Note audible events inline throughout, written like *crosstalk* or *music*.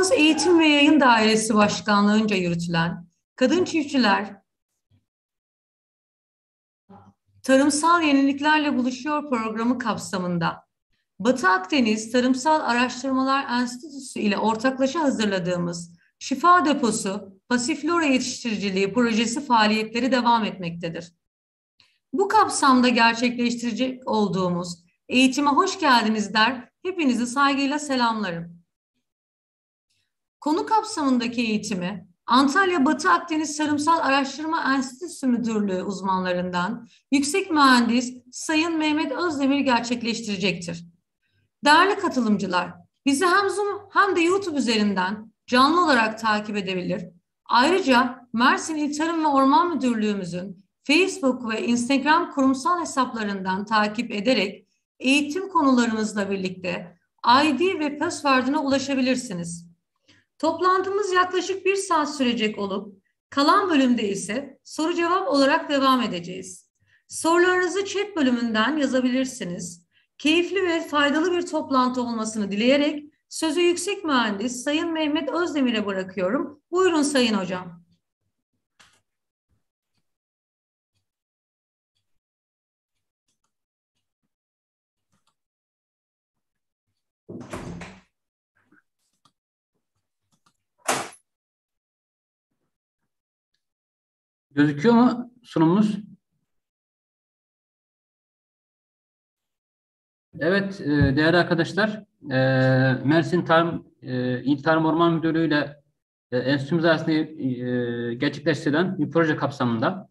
Kapsamımız Eğitim ve Yayın Dairesi Başkanlığı'nca yürütülen Kadın Çiftçiler Tarımsal Yeniliklerle Buluşuyor programı kapsamında Batı Akdeniz Tarımsal Araştırmalar Enstitüsü ile ortaklaşa hazırladığımız Şifa Deposu Pasiflora Yetiştiriciliği projesi faaliyetleri devam etmektedir. Bu kapsamda gerçekleştirecek olduğumuz eğitime hoş geldiniz der, hepinizi saygıyla selamlarım. Konu kapsamındaki eğitimi Antalya Batı Akdeniz Tarımsal Araştırma Enstitüsü Müdürlüğü uzmanlarından Yüksek Mühendis Sayın Mehmet Özdemir gerçekleştirecektir. Değerli katılımcılar, bizi hem Zoom hem de YouTube üzerinden canlı olarak takip edebilir. Ayrıca Mersin İl Tarım ve Orman Müdürlüğümüzün Facebook ve Instagram kurumsal hesaplarından takip ederek eğitim konularımızla birlikte ID ve password'ına ulaşabilirsiniz. Toplantımız yaklaşık bir saat sürecek olup kalan bölümde ise soru cevap olarak devam edeceğiz. Sorularınızı chat bölümünden yazabilirsiniz. Keyifli ve faydalı bir toplantı olmasını dileyerek sözü yüksek mühendis Sayın Mehmet Özdemir'e bırakıyorum. Buyurun Sayın Hocam. Gözüküyor mu sunumumuz? Evet, e, değerli arkadaşlar, e, Mersin Tarım e, İl Tarım Orman Müdürlüğü ile enstitümüz arasında gerçekleştirilen bir proje kapsamında,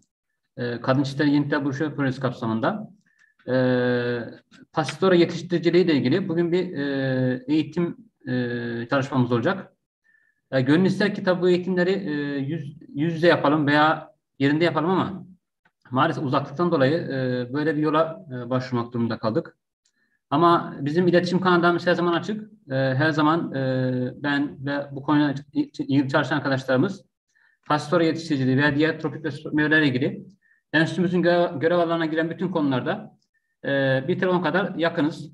Kadın Çiftleri Yenilikler Buluşuyor projesi kapsamında, pastora yetiştiriciliği ile ilgili bugün bir eğitim çalışmamız olacak. Gönül ister ki tabi bu eğitimleri yüz, yüz yüze yapalım veya yerinde yapalım ama maalesef uzaklıktan dolayı e, böyle bir yola e, başvurmak durumunda kaldık. Ama bizim iletişim kanallarımız her zaman açık. E, her zaman ben ve bu konuyla ilgili çalışan arkadaşlarımız pastora yetiştiriciliği veya diğer tropik ve meyvelerle ilgili enstitümüzün görev, alanına giren bütün konularda bir telefon kadar yakınız.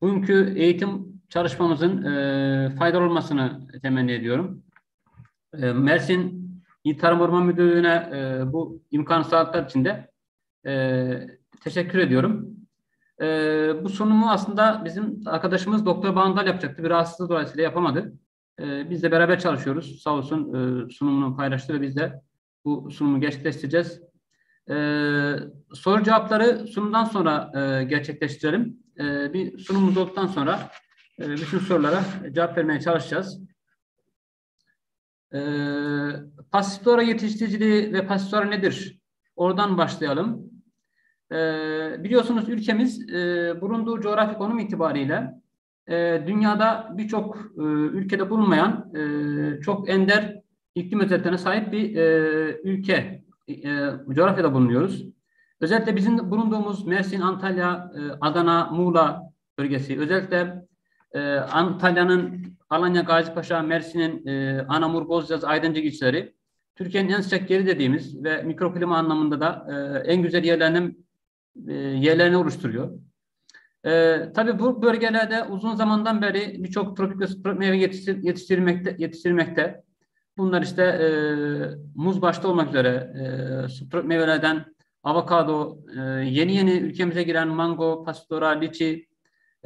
Bugünkü eğitim çalışmamızın e, faydalı olmasını temenni ediyorum. Mersin İl Tarım Orman Müdürlüğü'ne e, bu imkan sağladıkları için de e, teşekkür ediyorum. E, bu sunumu aslında bizim arkadaşımız Doktor Bandal yapacaktı. Bir rahatsızlık dolayısıyla yapamadı. E, biz de beraber çalışıyoruz. Sağ olsun e, sunumunu paylaştı ve biz de bu sunumu gerçekleştireceğiz. E, soru cevapları sunumdan sonra e, gerçekleştirelim. E, bir sunumumuz olduktan sonra e, bütün sorulara cevap vermeye çalışacağız. E, pasiflora yetiştiriciliği ve pasiflora nedir? Oradan başlayalım. E, biliyorsunuz ülkemiz e, bulunduğu coğrafi konum itibariyle e, dünyada birçok e, ülkede bulunmayan e, çok ender iklim özelliklerine sahip bir e, ülke. E, coğrafyada bulunuyoruz. Özellikle bizim bulunduğumuz Mersin, Antalya, e, Adana, Muğla bölgesi, özellikle e, Antalya'nın Alanya, Gazipaşa, Mersin'in e, Anamur, Bozcaz, Aydıncık ilçeleri Türkiye'nin en sıcak yeri dediğimiz ve mikroklima anlamında da e, en güzel yerlerinin e, yerlerini oluşturuyor. E, tabii bu bölgelerde uzun zamandan beri birçok tropik ve subtropik meyve yetiştir, yetiştirmekte, yetiştirmekte. Bunlar işte e, muz başta olmak üzere e, subtropik meyvelerden avokado, e, yeni yeni ülkemize giren mango, pastora, liçi,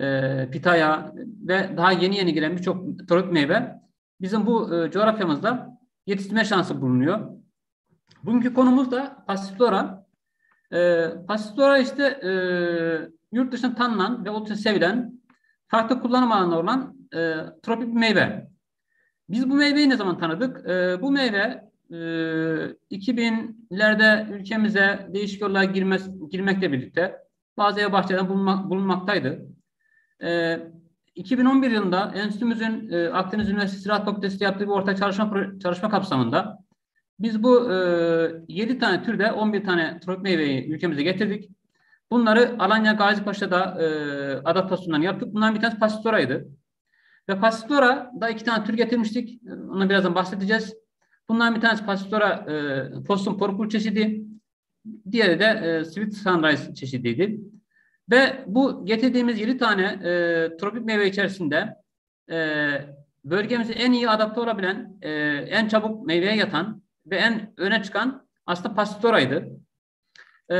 e, pitaya ve daha yeni yeni giren birçok tropik meyve bizim bu e, coğrafyamızda yetiştirme şansı bulunuyor. Bugünkü konumuz da Passiflora. E, Passiflora işte e, yurt dışında tanınan ve oldukça sevilen farklı kullanım alanı olan e, tropik bir meyve. Biz bu meyveyi ne zaman tanıdık? E, bu meyve e, 2000'lerde ülkemize değişik yollar girmez, girmekle birlikte bazı ev bahçelerinde bulunmak, bulunmaktaydı. E, ee, 2011 yılında enstitümüzün e, Akdeniz Üniversitesi Ziraat Fakültesi yaptığı bir ortak çalışma çalışma kapsamında biz bu e, 7 tane türde 11 tane tropik meyveyi ülkemize getirdik. Bunları Alanya Gazipaşa'da e, adaptasyonlarını yaptık. Bunların bir tanesi Pastora'ydı. Ve Pastora'da iki tane tür getirmiştik. Ona birazdan bahsedeceğiz. Bunların bir tanesi Pastora e, Possum porpul çeşidi. Diğeri de e, Sweet Sunrise çeşidiydi. Ve bu getirdiğimiz 7 tane e, tropik meyve içerisinde e, bölgemize en iyi adapte olabilen, e, en çabuk meyveye yatan ve en öne çıkan aslında pastoraydı. E,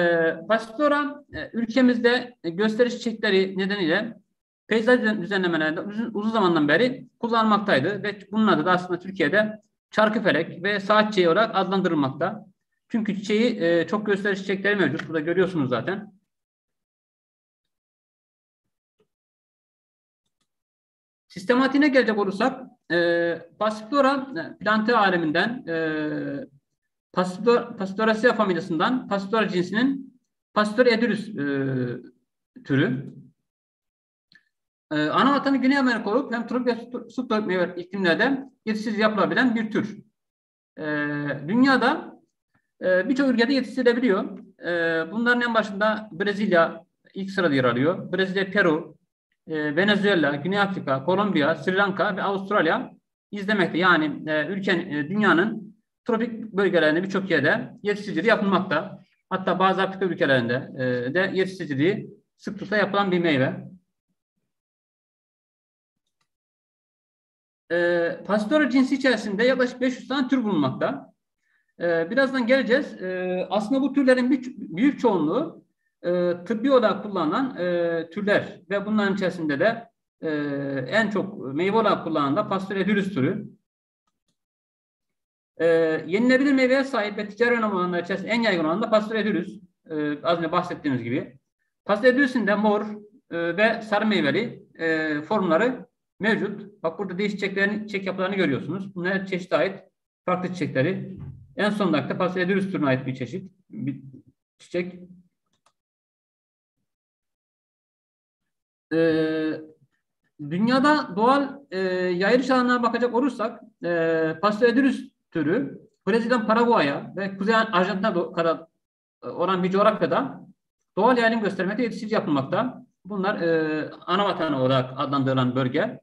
pastora e, ülkemizde gösteriş çiçekleri nedeniyle peyzaj düzenlemelerde uzun, uzun zamandan beri kullanılmaktaydı ve bunun adı da aslında Türkiye'de çarkıfelek ve saat çiçeği olarak adlandırılmakta. Çünkü çiçeği e, çok gösteriş çiçekleri mevcut. Burada görüyorsunuz zaten. Sistematiğine gelecek olursak e, Passiflora e, plante aleminden e, Passiflora, Passifloracea familyasından Passiflora cinsinin Passiflora edulus e, türü. E, ana vatanı Güney Amerika olup hem tropik ve subtropik iklimlerde yetiştirici yapılabilen bir tür. E, dünyada e, birçok ülkede yetiştirilebiliyor. E, bunların en başında Brezilya ilk sırada yer alıyor. Brezilya, Peru, e, Venezuela, Güney Afrika, Kolombiya, Sri Lanka ve Avustralya izlemekte. Yani e, ülken, e, dünyanın tropik bölgelerinde birçok yerde yetiştiriciliği yapılmakta. Hatta bazı Afrika ülkelerinde e, de yetiştiriciliği sıklıkla yapılan bir meyve. E, Pastora cinsi içerisinde yaklaşık 500 tane tür bulunmakta. E, birazdan geleceğiz. E, aslında bu türlerin bir, büyük çoğunluğu e, tıbbi olarak kullanılan e, türler ve bunların içerisinde de e, en çok meyve olarak kullanılan da Pasteur edulus türü. E, yenilebilir meyveye sahip ve ticari önem olanlar içerisinde en yaygın olan da Pasteur edulus. E, az önce bahsettiğimiz gibi. Edulusun de mor e, ve sarı meyveli e, formları mevcut. Bak burada değişik çiçeklerin, çiçek yapılarını görüyorsunuz. Bunlar çeşit ait farklı çiçekleri. En son dakika Pasteur edulus türüne ait bir çeşit. Bir çiçek. E, dünyada doğal e, yayılış alanına bakacak olursak e, Pastöedürüs türü Brezilya'dan Paraguay'a ve Kuzey Arjantin'e kadar e, olan bir coğrafyada doğal yayılım göstermekte yetiştirici yapılmakta. Bunlar e, ana vatanı olarak adlandırılan bölge.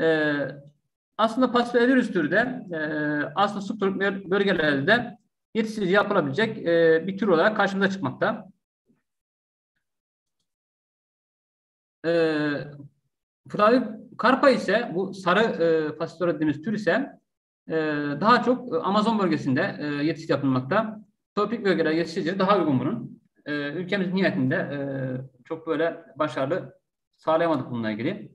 E, aslında Pastöedürüs türü de e, aslında subtropik bölgelerde de yetiştirici yapılabilecek e, bir tür olarak karşımıza çıkmakta. E, Flavio Karpa ise bu sarı e, pastora dediğimiz tür ise e, daha çok Amazon bölgesinde e, yetiştirici yapılmakta. Tropik bölgeler yetiştirici daha uygun bunun. E, ülkemiz niyetinde e, çok böyle başarılı sağlayamadık bununla ilgili.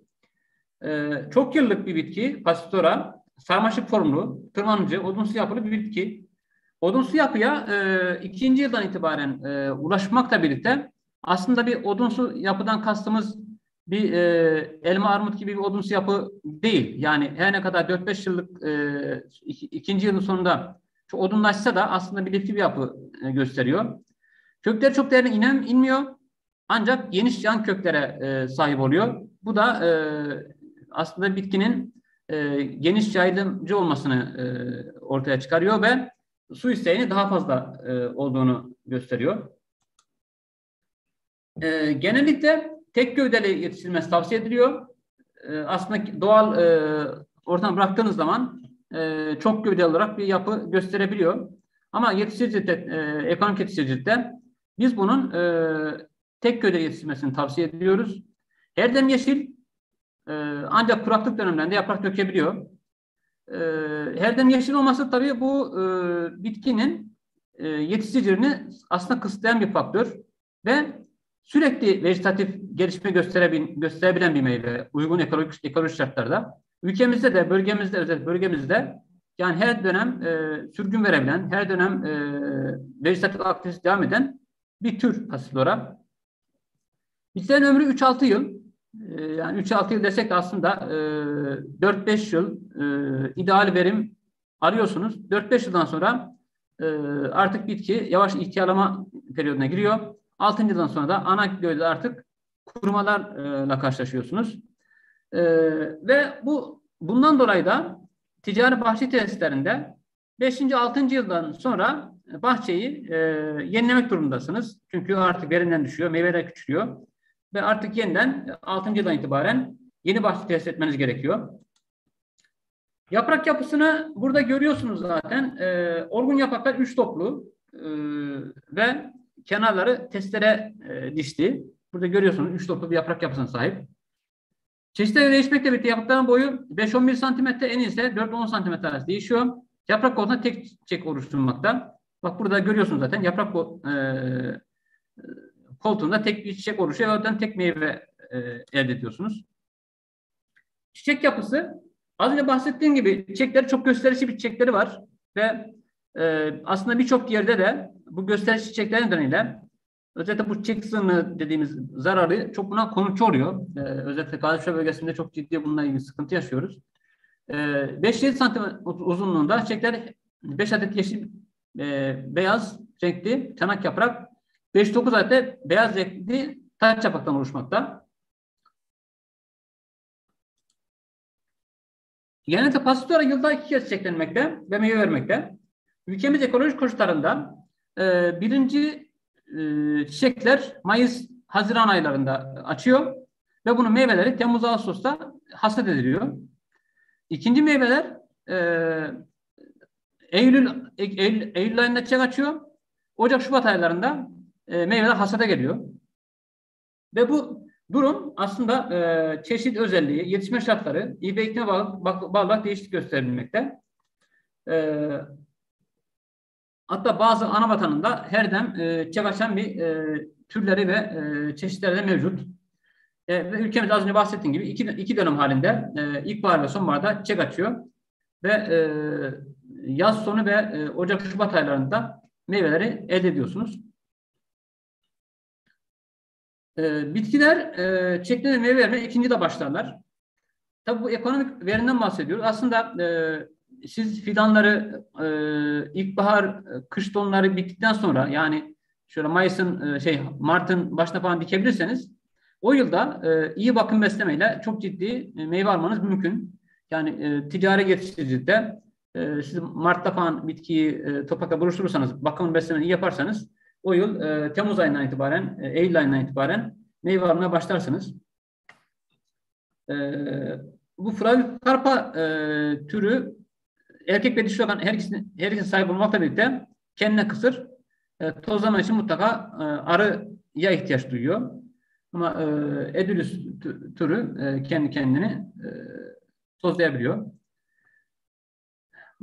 E, çok yıllık bir bitki pastora, sarmaşık formlu, tırmanıcı, odunsu yapılı bir bitki. Odunsu yapıya e, ikinci yıldan itibaren e, ulaşmakla birlikte aslında bir odunsu yapıdan kastımız bir e, elma armut gibi bir odunsu yapı değil. Yani her ne kadar 4-5 yıllık e, iki, ikinci yılın sonunda çok odunlaşsa da aslında bir lifli bir yapı e, gösteriyor. Kökleri çok derine inen, inmiyor. Ancak geniş yan köklere e, sahip oluyor. Bu da e, aslında bitkinin e, geniş yayılımcı olmasını e, ortaya çıkarıyor ve su isteğini daha fazla e, olduğunu gösteriyor. E, genellikle tek gövdeli yetiştirilmesi tavsiye ediliyor. E, aslında doğal e, ortam bıraktığınız zaman e, çok gövdeli olarak bir yapı gösterebiliyor. Ama yetiştiricilikte, e, ekonomik yetiştiricilikte biz bunun e, tek gövdeli yetiştirilmesini tavsiye ediyoruz. Erdem yeşil ancak kuraklık dönemlerinde yaprak dökebiliyor. E, herdem yeşil olması tabii bu bitkinin e, aslında kısıtlayan bir faktör ve sürekli vejetatif gelişme gösterebilen, gösterebilen bir meyve uygun ekolojik, ekolojik şartlarda. Ülkemizde de bölgemizde özellikle bölgemizde yani her dönem e, sürgün verebilen, her dönem e, vejetatif aktivite devam eden bir tür pasiflora. Bitkilerin ömrü 3-6 yıl. E, yani 3-6 yıl desek de aslında e, 4-5 yıl e, ideal verim arıyorsunuz. 4-5 yıldan sonra e, artık bitki yavaş ihtiyarlama periyoduna giriyor. 6. yıldan sonra da ana gövde artık kurumalarla karşılaşıyorsunuz. Ee, ve bu bundan dolayı da ticari bahçe tesislerinde 5. 6. yıldan sonra bahçeyi e, yenilemek durumundasınız. Çünkü artık verimden düşüyor, meyveler küçülüyor. Ve artık yeniden 6. yıldan itibaren yeni bahçe tesis etmeniz gerekiyor. Yaprak yapısını burada görüyorsunuz zaten. E, orgun yapraklar üç toplu e, ve kenarları testere e, dişti. Burada görüyorsunuz üç toplu bir yaprak yapısına sahip. Çeşitler göre değişmekle birlikte yaprakların boyu 5-11 santimetre en iyisi 4-10 santimetre arası değişiyor. Yaprak koltuğunda tek çiçek oluşturmakta. Bak burada görüyorsunuz zaten yaprak e, koltuğunda tek bir çiçek oluşuyor ve oradan tek meyve e, elde ediyorsunuz. Çiçek yapısı az önce bahsettiğim gibi çiçekleri çok gösterişli bir çiçekleri var ve e, aslında birçok yerde de bu gösterişli çiçekler nedeniyle özellikle bu çiçek sığını dediğimiz zararı çok buna konukçu oluyor. E, özellikle Gazişehir bölgesinde çok ciddi bununla ilgili sıkıntı yaşıyoruz. E, 5-7 santim uzunluğunda çiçekler 5 adet yeşil e, beyaz renkli çanak yaprak 5-9 adet beyaz renkli taç yapraktan oluşmakta. Genelde pastora yılda iki kez çiçeklenmekte ve meyve vermekte. Ülkemiz ekolojik koşullarında e, birinci e, çiçekler Mayıs, Haziran aylarında açıyor ve bunun meyveleri Temmuz, Ağustos'ta hasat ediliyor. İkinci meyveler e, Eylül, Eylül, Eylül ayında çiçek açıyor. Ocak, Şubat aylarında e, meyveler hasata geliyor. Ve bu durum aslında e, çeşit özelliği, yetişme şartları, iyi ve iklime bağlı, bağlı değişiklik gösterebilmekte. E, hatta bazı ana vatanında her dem e, açan bir e, türleri ve e, çeşitleri de mevcut. E, ve ülkemiz az önce bahsettiğim gibi iki, iki dönem halinde e, ilkbahar ve sonbaharda çiçek açıyor. Ve e, yaz sonu ve e, Ocak-Şubat aylarında meyveleri elde ediyorsunuz. E, bitkiler e, çiçekleri meyve verme ikinci de başlarlar. Tabi bu ekonomik verinden bahsediyoruz. Aslında e, siz fidanları e, ilkbahar, kış donları bittikten sonra yani şöyle Mayıs'ın e, şey Mart'ın başına falan dikebilirseniz o yılda e, iyi bakım beslemeyle çok ciddi e, meyve almanız mümkün. Yani e, ticari yetiştiricilikte e, siz Mart'ta falan bitkiyi e, toprakla buluşturursanız, bakım beslemeyi iyi yaparsanız o yıl e, Temmuz ayından itibaren, e, Eylül ayından itibaren meyve almaya başlarsınız. E, bu Flavicarpa e, türü erkek ve dişi olan her ikisine, her ikisine sahip olmakla birlikte kendine kısır. E, tozlama için mutlaka e, arıya ihtiyaç duyuyor. Ama e, Edülüs türü e, kendi kendini e, tozlayabiliyor.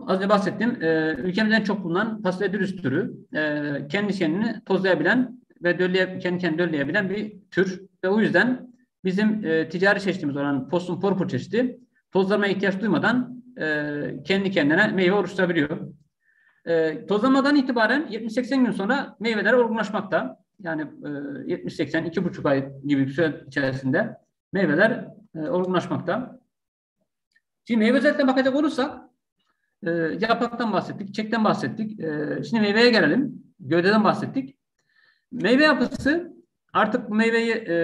Az önce bahsettim. E, ülkemizden çok bulunan Pastelodürüs türü e, kendi kendini tozlayabilen ve dölleye, kendi kendini dölleyebilen bir tür. Ve o yüzden bizim e, ticari çeşitimiz olan Possum purpur çeşidi tozlamaya ihtiyaç duymadan e, kendi kendine meyve oluşturabiliyor. E, tozlamadan itibaren 70-80 gün sonra meyveler olgunlaşmakta. Yani e, 70-80, 2,5 ay gibi bir süre içerisinde meyveler e, olgunlaşmakta. Şimdi meyve özellikle bakacak olursak e, yapraktan bahsettik, çiçekten bahsettik. E, şimdi meyveye gelelim. Gövdeden bahsettik. Meyve yapısı artık bu meyveyi e,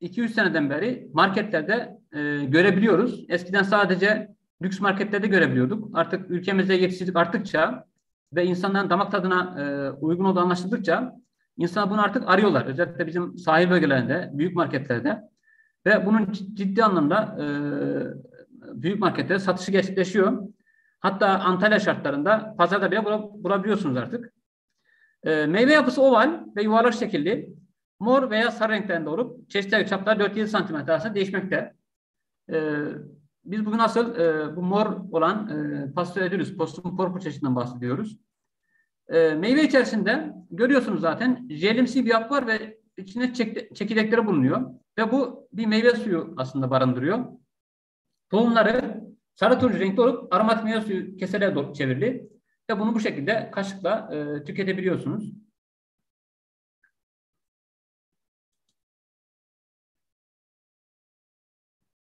200 seneden beri marketlerde e, görebiliyoruz. Eskiden sadece lüks marketlerde görebiliyorduk. Artık ülkemizde yetiştirdik arttıkça ve insanların damak tadına e, uygun olduğu anlaşıldıkça insanlar bunu artık arıyorlar. Özellikle bizim sahil bölgelerinde, büyük marketlerde ve bunun ciddi anlamda e, büyük marketlerde satışı gerçekleşiyor. Hatta Antalya şartlarında pazarda bile bulabiliyorsunuz artık. E, meyve yapısı oval ve yuvarlak şekilli. Mor veya sarı renklerinde olup çeşitli çaplar 4-7 cm arasında değişmekte. E, biz bugün asıl e, bu mor olan e, Pastöredülüs, postum porpur çeşidinden bahsediyoruz. E, meyve içerisinde görüyorsunuz zaten jelimsi bir yap var ve içinde çek, çekirdekleri bulunuyor. Ve bu bir meyve suyu aslında barındırıyor. Tohumları sarı turuncu renkli olup aromatik meyve suyu keselere doğru ve bunu bu şekilde kaşıkla e, tüketebiliyorsunuz.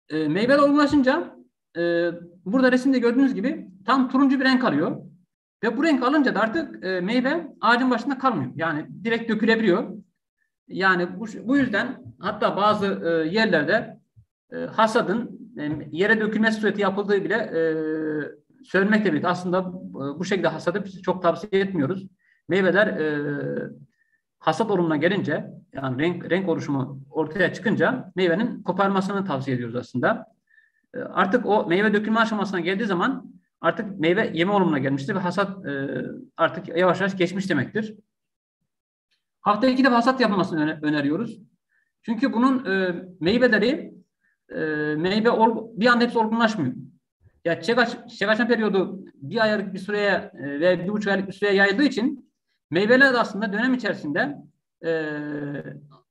E, meyveler olgunlaşınca e, burada resimde gördüğünüz gibi tam turuncu bir renk alıyor. Ve bu renk alınca da artık e, meyve ağacın başında kalmıyor. Yani direkt dökülebiliyor. Yani bu, bu yüzden hatta bazı e, yerlerde e, hasadın e, yere dökülmesi sureti yapıldığı bile e, söylenmekle birlikte aslında e, bu şekilde hasadı biz çok tavsiye etmiyoruz. Meyveler e, hasat olumuna gelince yani renk renk oluşumu ortaya çıkınca meyvenin koparmasını tavsiye ediyoruz aslında. E, artık o meyve dökülme aşamasına geldiği zaman artık meyve yeme olumuna gelmiştir ve hasat e, artık yavaş yavaş geçmiş demektir. Hafta iki de hasat yapılmasını öneriyoruz. Çünkü bunun e, meyveleri e, meyve bir anda hepsi olgunlaşmıyor. Ya çiçek, aç, çiçek açma periyodu bir aylık bir süreye e, ve bir buçuk aylık bir süreye yayıldığı için meyveler aslında dönem içerisinde e,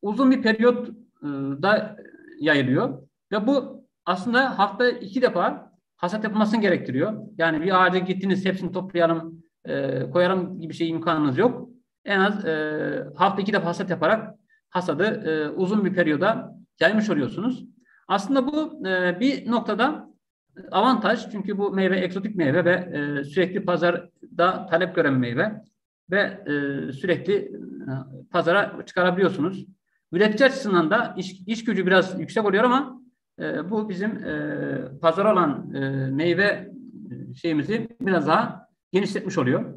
uzun bir periyot e, da yayılıyor. Ve bu aslında hafta iki defa hasat yapılmasını gerektiriyor. Yani bir ağaca gittiniz hepsini toplayalım, e, koyalım gibi şey imkanınız yok. En az e, hafta iki defa hasat yaparak hasadı e, uzun bir periyoda yaymış oluyorsunuz. Aslında bu e, bir noktada avantaj çünkü bu meyve egzotik meyve ve e, sürekli pazarda talep gören meyve ve e, sürekli e, pazara çıkarabiliyorsunuz. Üretici açısından da iş, iş gücü biraz yüksek oluyor ama e, bu bizim e, pazar olan e, meyve şeyimizi biraz daha genişletmiş oluyor.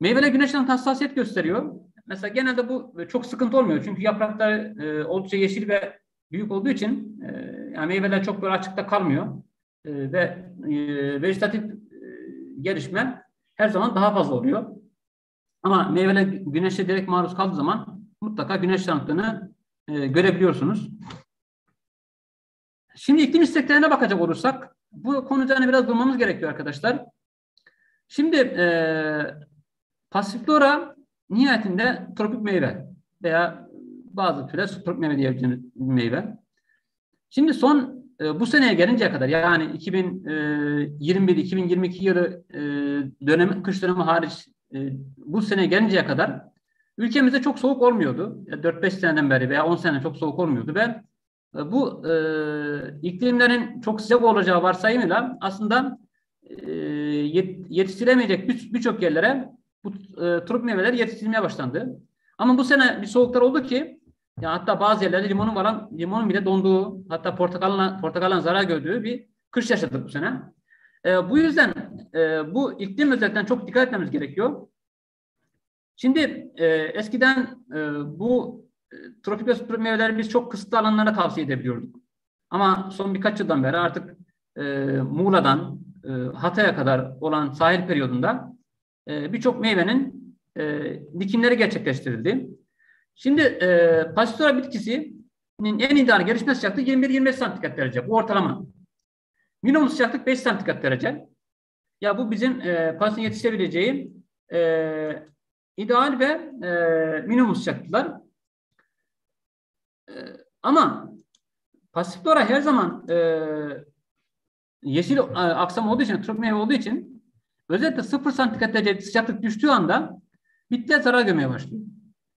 Meyveler güneşten hassasiyet gösteriyor. Mesela genelde bu çok sıkıntı olmuyor. Çünkü yaprakları e, oldukça yeşil ve büyük olduğu için e, yani meyveler çok böyle açıkta kalmıyor. E, ve e, vejetatif e, gelişme her zaman daha fazla oluyor. Ama meyveler güneşe direkt maruz kaldığı zaman mutlaka güneş yanıklığını e, görebiliyorsunuz. Şimdi iklim isteklerine bakacak olursak bu konu üzerine biraz durmamız gerekiyor arkadaşlar. Şimdi e, Passiflora nihayetinde tropik meyve veya bazı türler tropik meyve diyebileceğimiz meyve. Şimdi son e, bu seneye gelinceye kadar yani 2021-2022 e, yılı e, dönemi, kış dönemi hariç bu seneye gelinceye kadar ülkemizde çok soğuk olmuyordu. 4-5 seneden beri veya 10 sene çok soğuk olmuyordu ve e, bu e, iklimlerin çok sıcak olacağı varsayımıyla aslında e, yet, yetiştiremeyecek birçok bir yerlere bu e, tropik meyveler yetiştirilmeye başlandı. Ama bu sene bir soğuklar oldu ki ya hatta bazı yerlerde limonun varan limonun bile donduğu hatta portakalın portakalın zarar gördüğü bir kış yaşadık bu sene. E, bu yüzden e, bu iklim özellikle çok dikkat etmemiz gerekiyor. Şimdi e, eskiden e, bu e, tropik ve meyveleri biz çok kısıtlı alanlara tavsiye edebiliyorduk. Ama son birkaç yıldan beri artık e, Muğla'dan e, Hatay'a kadar olan sahil periyodunda e, birçok meyvenin e, dikimleri gerçekleştirildi. Şimdi e, pastora bitkisinin en ideal gelişme sıcaklığı 21-25 santigrat derece. Bu ortalama. Minimum sıcaklık 5 santigrat derece. Ya bu bizim e, pasın yetişebileceği e, ideal ve e, minimum sıcaklıklar. E, ama pasiflora her zaman e, yeşil e, aksam olduğu için, tropik meyve olduğu için özellikle 0 santigrat derece sıcaklık düştüğü anda bitkiler zarar görmeye başlıyor.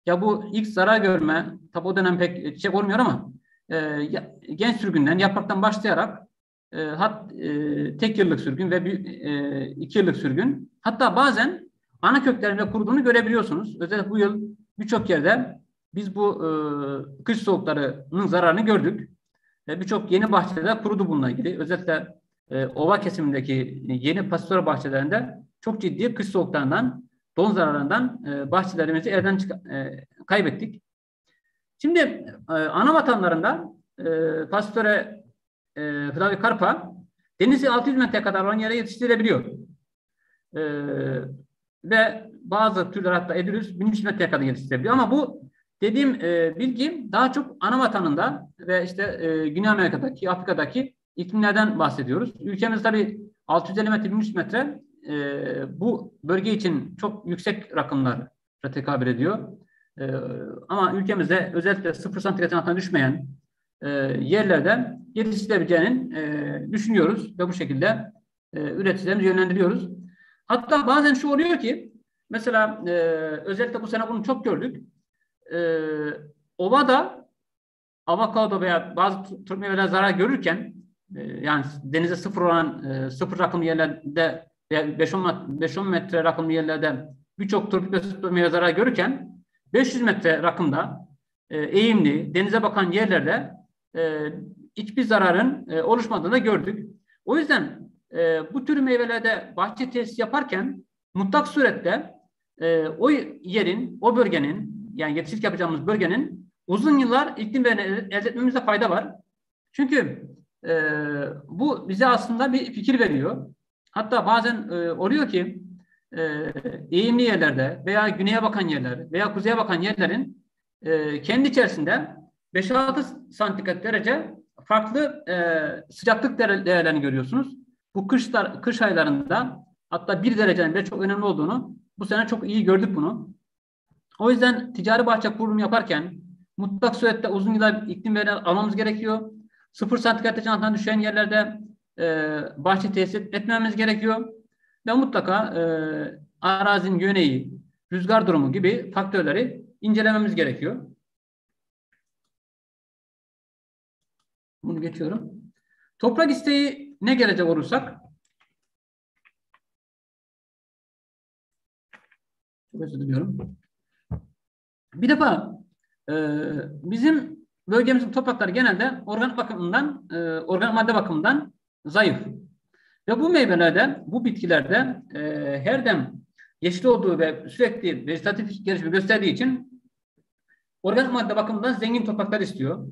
Ya bu ilk zarar görme, tabi o dönem pek çiçek olmuyor ama e, genç sürgünden, yapraktan başlayarak e, hat, e, tek yıllık sürgün ve bir, e, iki yıllık sürgün. Hatta bazen ana köklerinde kuruduğunu görebiliyorsunuz. Özellikle bu yıl birçok yerde biz bu e, kış soğuklarının zararını gördük. E, birçok yeni bahçede kurudu bununla ilgili. Özellikle e, ova kesimindeki yeni pastora bahçelerinde çok ciddi kış soğuklarından don zararından e, bahçelerimizi elden e, kaybettik. Şimdi e, ana vatanlarında e, pastöre e, Flavicarpa denizi 600 metre kadar olan yere yetiştirilebiliyor. E, ve bazı türler hatta Edilus 1300 metreye kadar yetiştirebiliyor. Ama bu dediğim e, bilgi daha çok ana vatanında ve işte e, Güney Amerika'daki, Afrika'daki iklimlerden bahsediyoruz. Ülkemiz tabii 650 metre, 1300 metre e, bu bölge için çok yüksek rakamlara tekabül ediyor. E, ama ülkemizde özellikle 0 santigratın altına düşmeyen e, yerlerde yetiştirebileceğini e, düşünüyoruz ve bu şekilde e, üreticilerimizi yönlendiriyoruz. Hatta bazen şu oluyor ki mesela e, özellikle bu sene bunu çok gördük. E, ovada avokado veya bazı tür meyveler zarar görürken yani denize sıfır olan sıfır rakımlı yerlerde 5-10 metre rakımlı yerlerde birçok tropik ve subtropik zarar görürken 500 metre rakımda eğimli, denize bakan yerlerde e, hiçbir zararın e, oluşmadığını gördük. O yüzden e, bu tür meyvelerde bahçe tesis yaparken mutlak surette e, o yerin, o bölgenin yani yetişik yapacağımız bölgenin uzun yıllar iklim verini elde etmemizde fayda var. Çünkü e, bu bize aslında bir fikir veriyor. Hatta bazen e, oluyor ki e, eğimli yerlerde veya güneye bakan yerler veya kuzeye bakan yerlerin e, kendi içerisinde 5-6 santigrat derece farklı e, sıcaklık değerlerini görüyorsunuz. Bu kışlar, kış aylarında hatta bir derecenin de çok önemli olduğunu bu sene çok iyi gördük bunu. O yüzden ticari bahçe kurulumu yaparken mutlak surette uzun yıllar iklim verileri almamız gerekiyor. Sıfır santigrat altından düşen yerlerde e, bahçe tesis etmemiz gerekiyor. Ve mutlaka e, arazinin yöneyi, rüzgar durumu gibi faktörleri incelememiz gerekiyor. Bunu geçiyorum. Toprak isteği ne gelecek olursak çok özür diliyorum. Bir defa e, bizim bölgemizin toprakları genelde organik bakımından, e, organik madde bakımından zayıf. Ve bu meyvelerde, bu bitkilerde e, her dem yeşil olduğu ve sürekli vegetatif gelişme gösterdiği için organik madde bakımından zengin topraklar istiyor.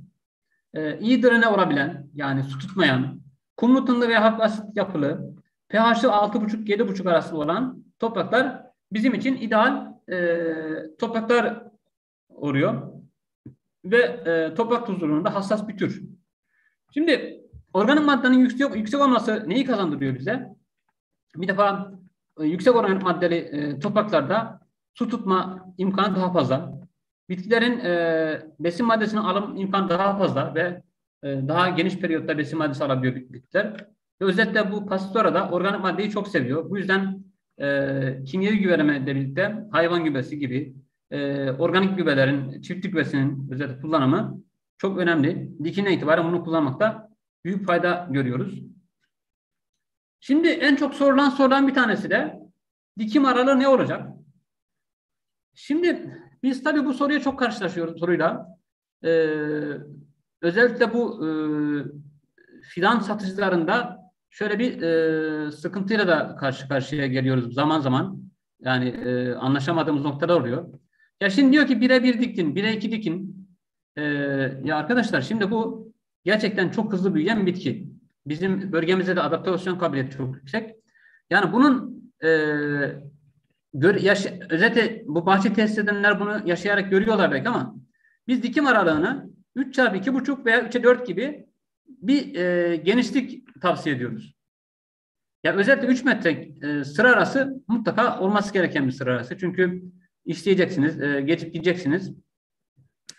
E, iyi drene olabilen, yani su tutmayan, kumlu tınlı ve hafif asit yapılı, pH'ı 6,5-7,5 arasında olan topraklar bizim için ideal e, topraklar oluyor. Ve e, toprak tuzluluğunda hassas bir tür. Şimdi organik maddenin yüksek, yüksek olması neyi kazandırıyor bize? Bir defa e, yüksek organik maddeli e, topraklarda su tutma imkanı daha fazla. Bitkilerin e, besin maddesini alım imkanı daha fazla ve e, daha geniş periyotta besin maddesi alabiliyor bitkiler. Ve özellikle bu pastora da organik maddeyi çok seviyor. Bu yüzden e, kimyevi gübreleme birlikte hayvan gübresi gibi e, organik gübrelerin, çiftlik gübresinin özellikle kullanımı çok önemli. Dikine itibaren bunu kullanmakta büyük fayda görüyoruz. Şimdi en çok sorulan sorulan bir tanesi de dikim aralığı ne olacak? Şimdi biz tabii bu soruya çok karşılaşıyoruz soruyla. Ee, özellikle bu e, fidan satıcılarında şöyle bir e, sıkıntıyla da karşı karşıya geliyoruz zaman zaman. Yani e, anlaşamadığımız noktalar oluyor. Ya şimdi diyor ki bire bir dikin, bire iki dikin. Ee, ya arkadaşlar şimdi bu gerçekten çok hızlı büyüyen bitki. Bizim bölgemizde de adaptasyon kabiliyeti çok yüksek. Yani bunun e, gör, yaş, özellikle bu bahçe test edenler bunu yaşayarak görüyorlar belki ama biz dikim aralığını 3 çarpı 2,5 veya 3'e 4 gibi bir e, genişlik tavsiye ediyoruz. Ya özellikle 3 metre e, sıra arası mutlaka olması gereken bir sıra arası. Çünkü işleyeceksiniz, e, geçip gideceksiniz.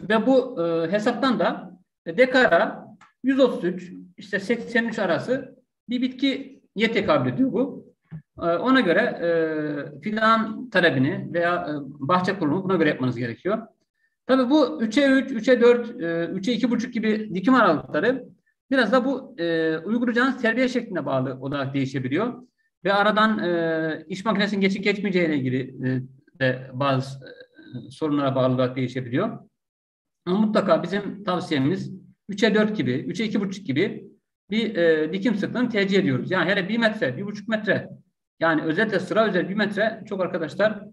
Ve bu e, hesaptan da e, dekara 133 işte 83 arası bir bitki ye tekabül ediyor bu. E, ona göre e, fidan talebini veya e, bahçe kurulumu buna göre yapmanız gerekiyor. Tabii bu 3'e 3, 3'e 4, e, 3'e 2,5 gibi dikim aralıkları biraz da bu e, uygulayacağınız terbiye şekline bağlı olarak değişebiliyor. Ve aradan e, iş makinesinin geçip geçmeyeceğiyle ilgili e, de bazı e, sorunlara bağlı olarak değişebiliyor. Ama mutlaka bizim tavsiyemiz 3'e 4 gibi, 3'e 2,5 gibi bir e, dikim sıklığını tercih ediyoruz. Yani hele 1 metre, 1,5 metre yani özellikle sıra özel 1 metre çok arkadaşlar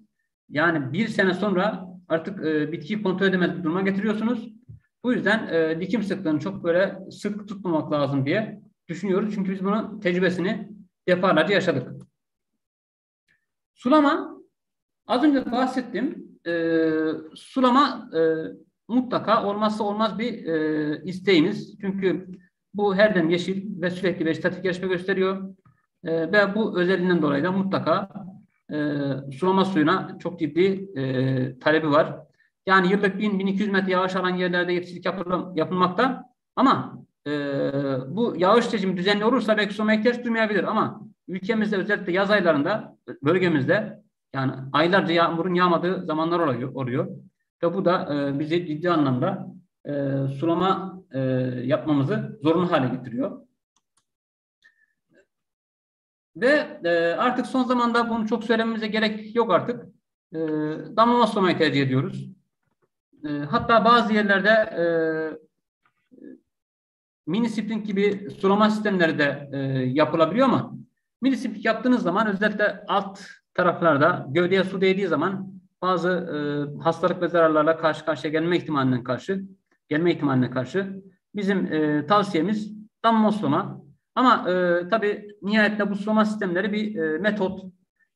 yani bir sene sonra artık e, bitkiyi kontrol edemez bir duruma getiriyorsunuz. Bu yüzden e, dikim sıklığını çok böyle sık tutmamak lazım diye düşünüyoruz. Çünkü biz bunun tecrübesini defalarca yaşadık. Sulama Az önce bahsettim. E, sulama e, mutlaka olmazsa olmaz bir e, isteğimiz. Çünkü bu her dem yeşil ve sürekli vegetatif gelişme gösteriyor. E, ve bu özelliğinden dolayı da mutlaka e, sulama suyuna çok ciddi e, talebi var. Yani yıllık 1000-1200 metre yağış alan yerlerde yetişiklik yapılmakta. Ama e, bu yağış rejimi düzenli olursa belki sulama ihtiyaç duymayabilir. Ama ülkemizde özellikle yaz aylarında bölgemizde yani aylarca yağmurun yağmadığı zamanlar oluyor. oluyor. Ve bu da e, bizi ciddi anlamda e, sulama e, yapmamızı zorunlu hale getiriyor. Ve e, artık son zamanda bunu çok söylememize gerek yok artık. E, damlama sulamayı tercih ediyoruz. E, hatta bazı yerlerde e, mini spring gibi sulama sistemleri de e, yapılabiliyor ama mini spring yaptığınız zaman özellikle alt taraflarda gövdeye su değdiği zaman bazı e, hastalık ve zararlarla karşı karşıya gelme ihtimaline karşı gelme ihtimaline karşı bizim e, tavsiyemiz damla sulama. Ama e, tabii nihayetinde bu sulama sistemleri bir e, metot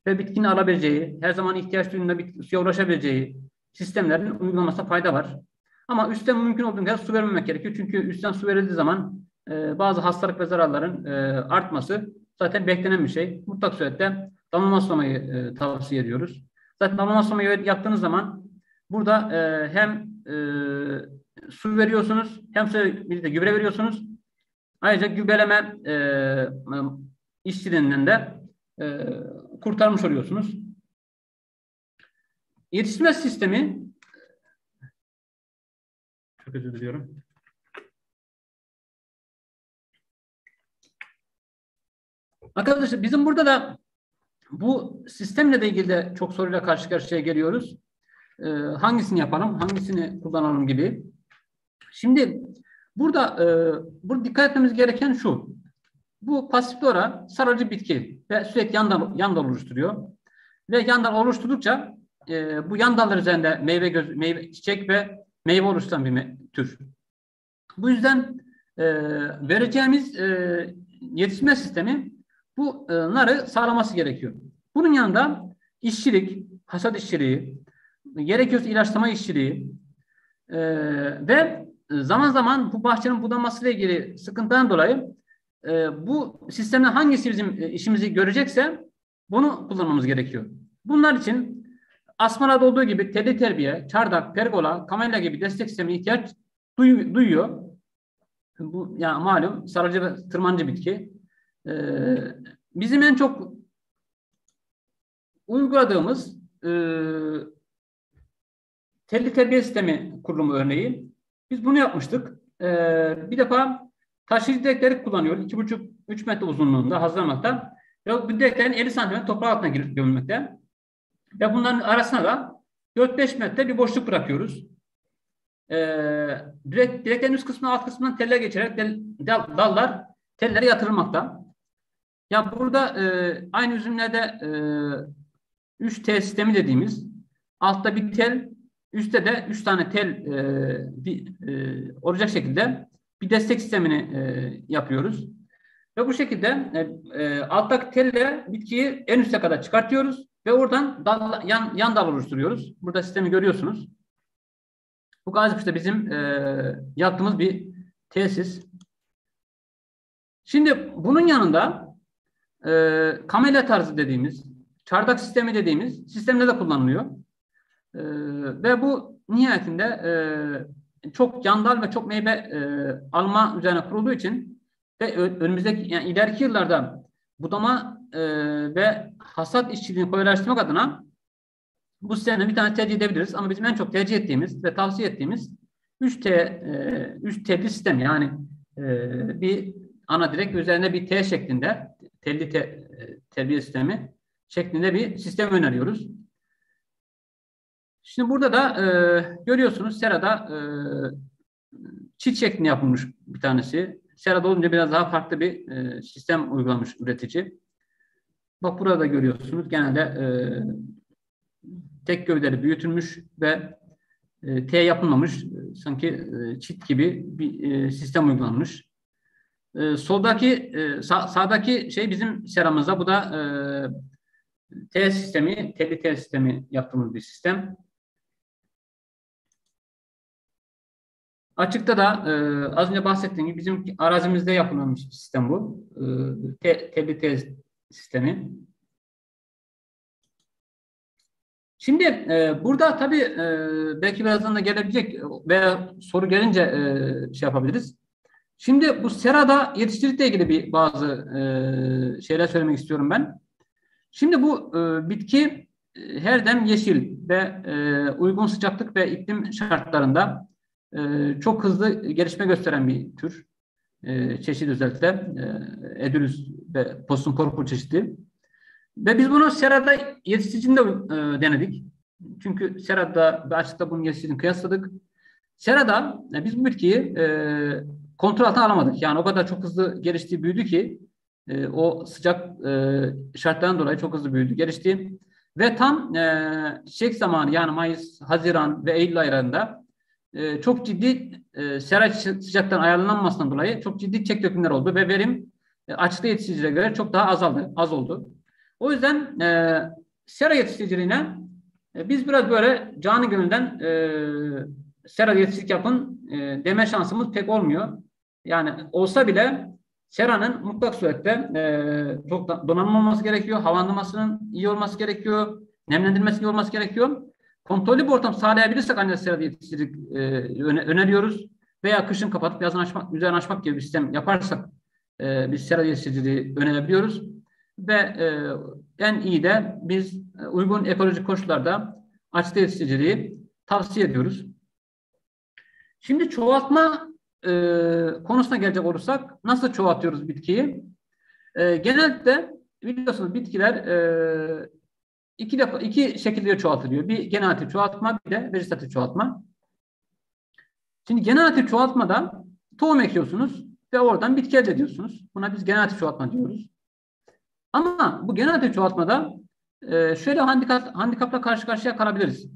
ve bitkinin alabileceği, her zaman ihtiyaç duyduğunda suya ulaşabileceği sistemlerin uygulamasına fayda var. Ama üstten mümkün olduğunca su vermemek gerekiyor. Çünkü üstten su verildiği zaman e, bazı hastalık ve zararların e, artması zaten beklenen bir şey. Mutlak surette damlama sulamayı e, tavsiye ediyoruz. Zaten damlama sulamayı yaptığınız zaman burada e, hem e, su veriyorsunuz hem de gübre veriyorsunuz. Ayrıca gübreleme e, işçiliğinden de e, kurtarmış oluyorsunuz. Yetiştirme sistemi çok özür diliyorum. Arkadaşlar bizim burada da bu sistemle de ilgili de çok soruyla karşı karşıya geliyoruz. Ee, hangisini yapalım, hangisini kullanalım gibi. Şimdi burada e, burada dikkat etmemiz gereken şu. Bu pasiflora sarıcı bitki ve sürekli yan dal, oluşturuyor. Ve yan dal oluşturdukça e, bu yan dallar üzerinde meyve, göz, meyve, çiçek ve meyve oluşturan bir tür. Bu yüzden e, vereceğimiz e, yetişme sistemi bu e, sağlaması gerekiyor. Bunun yanında işçilik, hasat işçiliği, gerekiyorsa ilaçlama işçiliği e, ve zaman zaman bu bahçenin budanmasıyla ilgili sıkıntıdan dolayı e, bu sistemde hangisi bizim e, işimizi görecekse bunu kullanmamız gerekiyor. Bunlar için Asmara'da olduğu gibi tedi terbiye, çardak, pergola, kamella gibi destek sistemine ihtiyaç duy, duyuyor. Bu yani malum sarıcı ve tırmancı bitki. Ee, bizim en çok uyguladığımız e, telli terbiye sistemi kurulumu örneği. Biz bunu yapmıştık. Ee, bir defa taşıyıcı direkleri kullanıyor. 2,5-3 metre uzunluğunda hazırlamakta. Ve bu direklerin 50 santimetre toprak altına girip gömülmekte. Ve bunların arasına da 4-5 metre bir boşluk bırakıyoruz. Ee, direkt, direklerin üst kısmına alt kısmından teller geçerek del, dal, dallar tellere yatırılmakta. Ya burada e, aynı üzümlerde e, 3T sistemi dediğimiz altta bir tel üstte de 3 tane tel e, bir, e, olacak şekilde bir destek sistemini e, yapıyoruz. Ve bu şekilde e, e, alttaki telle bitkiyi en üste kadar çıkartıyoruz ve oradan dal, yan, yan dal oluşturuyoruz. Burada sistemi görüyorsunuz. Bu Gazipuş'ta bizim e, yaptığımız bir tesis. Şimdi bunun yanında e, kamela tarzı dediğimiz, çardak sistemi dediğimiz sistemde de kullanılıyor. E, ve bu nihayetinde e, çok yandal ve çok meyve e, alma üzerine kurulduğu için ve önümüzdeki yani ileriki yıllarda budama e, ve hasat işçiliğini kolaylaştırmak adına bu sistemden bir tane tercih edebiliriz. Ama bizim en çok tercih ettiğimiz ve tavsiye ettiğimiz 3T, e, 3 telli sistem yani e, bir ana direk üzerine bir T şeklinde telli te, e, terbiye sistemi şeklinde bir sistem öneriyoruz. Şimdi burada da e, görüyorsunuz serada e, çit şeklinde yapılmış bir tanesi. Serada olunca biraz daha farklı bir e, sistem uygulamış üretici. Bak burada görüyorsunuz genelde e, tek gövdeli büyütülmüş ve e, T yapılmamış sanki e, çit gibi bir e, sistem uygulanmış. E, soldaki e, sağ, sağdaki şey bizim seramızda bu da e, T sistemi, telli T sistemi yaptığımız bir sistem. Açıkta da e, az önce bahsettiğim gibi bizim arazimizde yapılmış bir sistem bu. E, te, sistemi. Şimdi e, burada tabii e, belki birazdan da gelebilecek veya soru gelince e, şey yapabiliriz. Şimdi bu serada yetiştirikle ilgili bir bazı e, şeyler söylemek istiyorum ben. Şimdi bu e, bitki e, her dem yeşil ve e, uygun sıcaklık ve iklim şartlarında e, çok hızlı gelişme gösteren bir tür. E, çeşit özellikle e, Edülüs ve Possum porpur çeşidi. Ve biz bunu serada yetiştiricinde e, denedik. Çünkü serada ve açıkta bunun yetiştiricini kıyasladık. Serada e, biz bu bitkiyi e, kontrol altına alamadık. Yani o kadar çok hızlı gelişti, büyüdü ki e, o sıcak e, şartlardan dolayı çok hızlı büyüdü, gelişti. Ve tam e, çiçek zamanı yani Mayıs, Haziran ve Eylül aylarında e, çok ciddi e, sera sıcaktan ayarlanmasından dolayı çok ciddi çek dökümler oldu ve verim e, açıkta yetiştiricilere göre çok daha azaldı, az oldu. O yüzden e, sera yetiştiriciliğine e, biz biraz böyle canı gönülden e, sera yetiştiricilik yapın e, deme şansımız pek olmuyor. Yani olsa bile seranın mutlak surette e, çok donanım gerekiyor. Havalandırmasının iyi olması gerekiyor. Nemlendirmesi iyi olması gerekiyor. Kontrollü bir ortam sağlayabilirsek ancak sera yetiştirdik e, öneriyoruz. Veya kışın kapatıp yazın açmak, üzerine açmak gibi bir sistem yaparsak e, biz sera yetiştiriciliği önerebiliyoruz. Ve e, en iyi de biz e, uygun ekolojik koşullarda açık yetiştiriciliği tavsiye ediyoruz. Şimdi çoğaltma e, konusuna gelecek olursak nasıl çoğaltıyoruz bitkiyi? E, genellikle biliyorsunuz bitkiler e, iki defa iki şekilde çoğaltılıyor. Bir generatif çoğaltma, bir de vejetatif çoğaltma. Şimdi generatif çoğaltmada tohum ekiyorsunuz ve oradan bitki elde ediyorsunuz. Buna biz generatif çoğaltma diyoruz. Ama bu generatif çoğaltmada e, şöyle handikap, handikapla karşı karşıya kalabiliriz.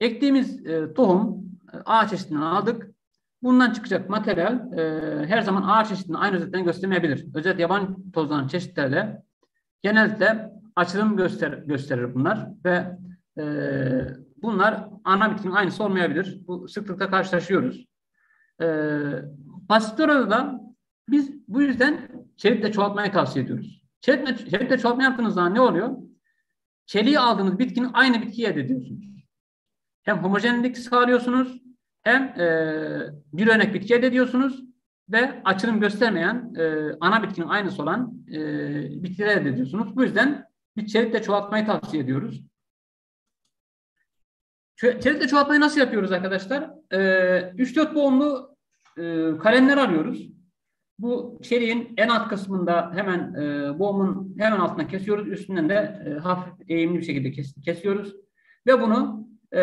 Ektiğimiz e, tohum e, ağaç çeşidinden aldık. Bundan çıkacak materyal e, her zaman ağaç çeşidinin aynı özelliklerini göstermeyebilir. Özellikle yaban tozlanan çeşitlerde genellikle açılım göster gösterir bunlar ve e, bunlar ana bitkinin aynısı olmayabilir. Bu sıklıkla karşılaşıyoruz. E, da biz bu yüzden çelitle çoğaltmayı tavsiye ediyoruz. Çelitle, çelitle çoğaltma yaptığınız zaman ne oluyor? Çeliği aldığınız bitkinin aynı bitkiyi elde ediyorsunuz. Hem homojenlik sağlıyorsunuz hem e, bir örnek bitki elde ediyorsunuz ve açılım göstermeyen e, ana bitkinin aynısı olan e, bitkiler elde ediyorsunuz. Bu yüzden bir çelikle çoğaltmayı tavsiye ediyoruz. Çelikle çoğaltmayı nasıl yapıyoruz arkadaşlar? E, 3-4 boğumlu e, kalemler arıyoruz. Bu çeliğin en alt kısmında hemen e, boğumun hemen altına kesiyoruz. Üstünden de e, hafif eğimli bir şekilde kes, kesiyoruz. Ve bunu e,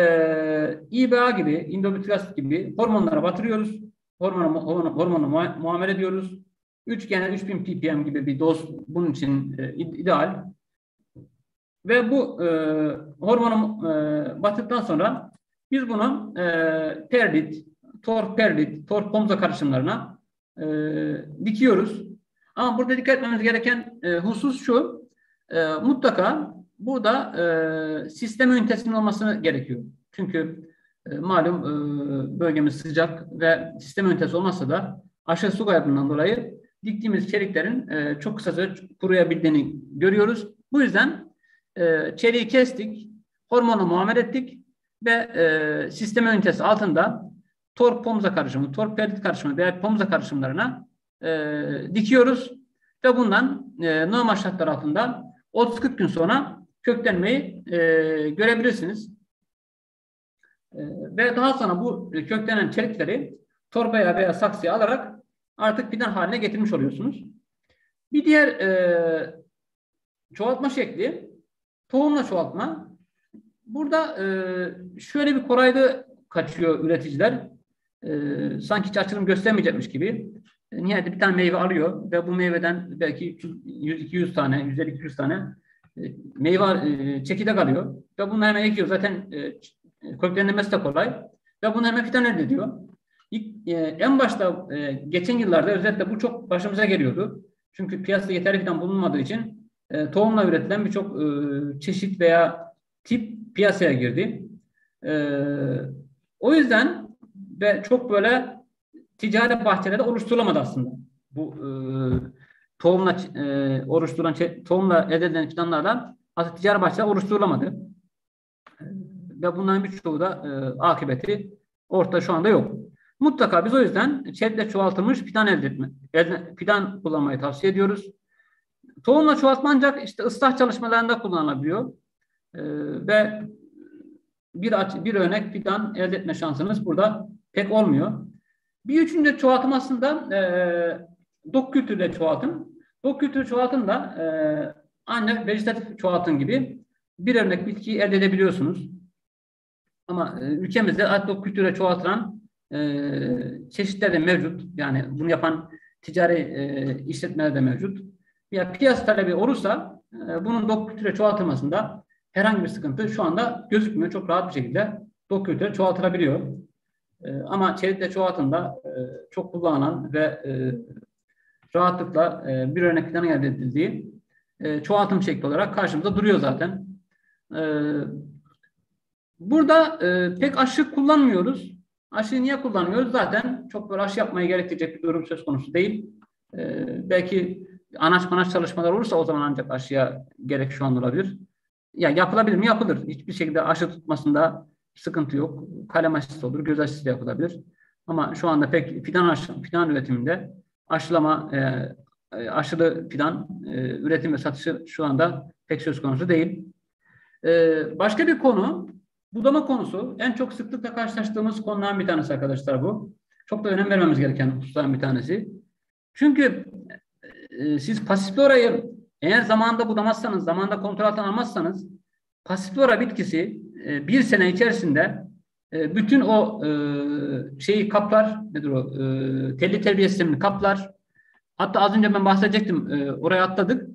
İBA gibi, indobutras gibi hormonlara batırıyoruz. Hormonu, hormonu, hormonu muamele ediyoruz. 3 gene 3000 ppm gibi bir doz bunun için e, ideal. Ve bu e, hormonu e, battıktan sonra biz bunu e, perlit, torperlit, torpomza karışımlarına e, dikiyoruz. Ama burada dikkat etmemiz gereken e, husus şu, e, mutlaka burada e, sistem ünitesinin olması gerekiyor. Çünkü e, malum e, bölgemiz sıcak ve sistem ünitesi olmasa da aşırı su kaybından dolayı diktiğimiz çeliklerin e, çok kısa süre kuruyabildiğini görüyoruz. Bu yüzden e, çeliği kestik, hormonu muamele ettik ve e, sistem ünitesi altında tork pomza karışımı, tork perdit karışımı veya pomza karışımlarına e, dikiyoruz ve bundan e, normal şartlar altında 30-40 gün sonra köklenmeyi e, görebilirsiniz. E, ve daha sonra bu köklenen çelikleri torbaya veya saksıya alarak artık fidan haline getirmiş oluyorsunuz. Bir diğer e, çoğaltma şekli tohumla çoğaltma. Burada e, şöyle bir kolayda kaçıyor üreticiler. E, sanki hiç açılım göstermeyecekmiş gibi. E, nihayet bir tane meyve alıyor ve bu meyveden belki 100-200 tane, 150-200 tane e, meyve e, çekirdek alıyor ve bunu hemen ekiyor. Zaten e, köklendirmesi de kolay ve bunu hemen fidan elde ediyor. İlk, e, en başta e, geçen yıllarda özellikle bu çok başımıza geliyordu. Çünkü piyasada yeterli fidan bulunmadığı için e, tohumla üretilen birçok e, çeşit veya tip piyasaya girdi. E, o yüzden ve çok böyle ticari bahçelerde oluşturulamadı aslında. Bu tohumla e, oluşturulan tohumla elde edilen fidanlarla aslında ticari bahçeler oluşturulamadı. Ve bunların birçoğu da e, akıbeti ortada şu anda yok. Mutlaka biz o yüzden çetle çoğaltılmış fidan elde etme, elde, fidan kullanmayı tavsiye ediyoruz. Tohumla çoğaltma ancak işte ıslah çalışmalarında kullanılabiliyor. E, ve bir, bir örnek fidan elde etme şansınız burada pek olmuyor. Bir üçüncü çoğaltım aslında e, dok kültürle çoğaltım. Dok kültürü çoğaltım da e, ancak vejetatif çoğaltım gibi bir örnek bitkiyi elde edebiliyorsunuz. Ama e, ülkemizde dok kültüre çoğaltılan e, çeşitler de mevcut. Yani bunu yapan ticari e, işletmeler de mevcut. Ya piyasa talebi olursa e, bunun dok kültüre çoğaltılmasında herhangi bir sıkıntı şu anda gözükmüyor. Çok rahat bir şekilde dok kültüre çoğaltılabiliyor. E, ama çelikle çoğaltımda e, çok kullanılan ve e, rahatlıkla e, bir örnek fidanın elde edildiği e, çoğaltım şekli olarak karşımıza duruyor zaten. E, burada e, pek aşık kullanmıyoruz. Aşıyı niye kullanıyoruz? Zaten çok böyle aşı yapmaya gerektirecek bir durum söz konusu değil. Ee, belki anaç manaç çalışmalar olursa o zaman ancak aşıya gerek şu an olabilir. Ya yapılabilir mi? Yapılır. Hiçbir şekilde aşı tutmasında sıkıntı yok. Kalem aşısı olur, göz aşısı da yapılabilir. Ama şu anda pek fidan aşı, fidan üretiminde aşılama, e, e aşılı fidan e, üretim ve satışı şu anda pek söz konusu değil. E, başka bir konu, budama konusu. En çok sıklıkla karşılaştığımız konulardan bir tanesi arkadaşlar bu. Çok da önem vermemiz gereken hususlardan bir tanesi. Çünkü e, siz pasiflorayı eğer zamanında budamazsanız, zamanında kontrol altına almazsanız pasiflora bitkisi e, bir sene içerisinde e, bütün o e, şeyi kaplar, nedir o, e, telli terbiye sistemini kaplar. Hatta az önce ben bahsedecektim, e, oraya atladık.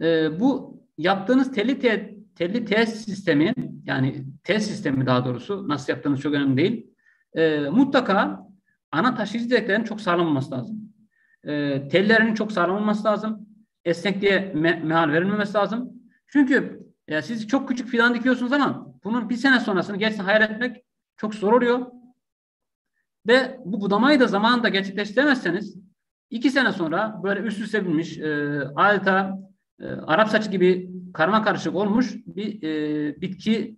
E, bu yaptığınız telli, te, telli test sistemi, yani test sistemi daha doğrusu, nasıl yaptığınız çok önemli değil. E, mutlaka ana taşıyıcı direklerin çok sağlam olması lazım. E, tellerinin çok sağlam olması lazım. Esnekliğe me mehal verilmemesi lazım. Çünkü ya siz çok küçük fidan dikiyorsunuz ama bunun bir sene sonrasını gerçekten hayal etmek çok zor oluyor. Ve bu budamayı da zamanında gerçekleştiremezseniz iki sene sonra böyle üst üste binmiş e, adeta e, Arap saçı gibi karma karışık olmuş bir e, bitki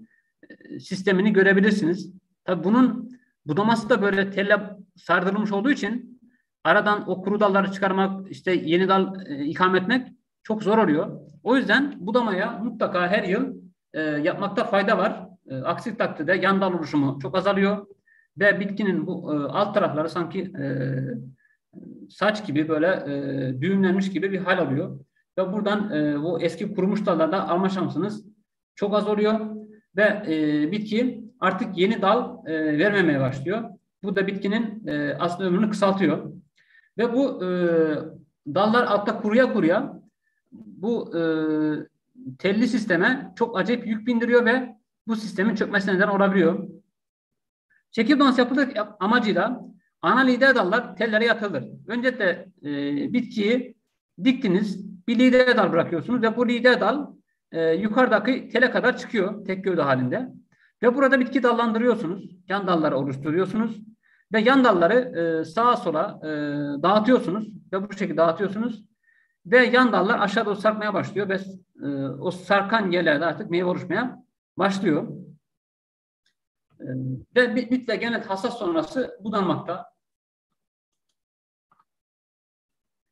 e, sistemini görebilirsiniz. Tabi bunun budaması da böyle telle sardırılmış olduğu için aradan o kuru dalları çıkarmak, işte yeni dal e, ikam etmek çok zor oluyor. O yüzden budamaya mutlaka her yıl e, yapmakta fayda var. E, aksi takdirde yan dal oluşumu çok azalıyor ve bitkinin bu e, alt tarafları sanki e, saç gibi böyle e, düğümlenmiş gibi bir hal alıyor. Ve buradan e, bu eski kurumuş dallarda alma şansınız çok az oluyor ve e, bitki artık yeni dal e, vermemeye başlıyor. Bu da bitkinin e, aslında ömrünü kısaltıyor. Ve bu e, dallar altta kuruya kuruya bu e, telli sisteme çok acayip yük bindiriyor ve bu sistemin çökmesine neden olabiliyor. Çekir donası yapılır amacıyla ana lider dallar tellere yatılır. Önce de e, bitkiyi diktiniz, bir lider dal bırakıyorsunuz ve bu lider dal e, yukarıdaki tele kadar çıkıyor tek gövde halinde. Ve burada bitki dallandırıyorsunuz, yan dalları oluşturuyorsunuz ve yan dalları e, sağa sola e, dağıtıyorsunuz ve bu şekilde dağıtıyorsunuz ve yan dallar aşağı doğru sarkmaya başlıyor ve e, o sarkan yerlerde artık meyve oluşmaya başlıyor. E, ve bit ve genet hasat sonrası budanmakta.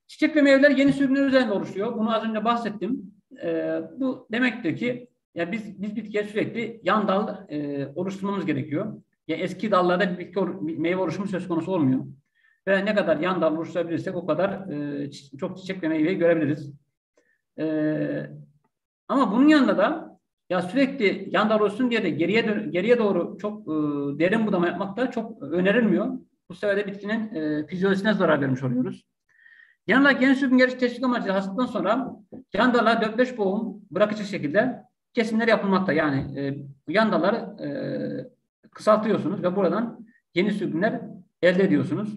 Çiçek ve meyveler yeni sürümler üzerinde oluşuyor. Bunu az önce bahsettim. E, bu demektir ki ya biz biz bitkiye sürekli yan dal e, oluşturmamız gerekiyor. Ya eski dallarda bir bitki meyve oluşumu söz konusu olmuyor. Ve ne kadar yan dal oluşturabilirsek o kadar e, çok çiçek ve meyveyi görebiliriz. E, ama bunun yanında da ya sürekli yan dal olsun diye de geriye geriye doğru çok e, derin budama yapmak da çok önerilmiyor. Bu sefer bitkinin e, fizyolojisine zarar vermiş oluyoruz. Yanına geniş sürgün geliş teşvik amacıyla hastalıktan sonra yan dallar 4-5 boğum bırakıcı şekilde kesimler yapılmakta. Yani e, yan dalları e, kısaltıyorsunuz ve buradan yeni sürgünler elde ediyorsunuz.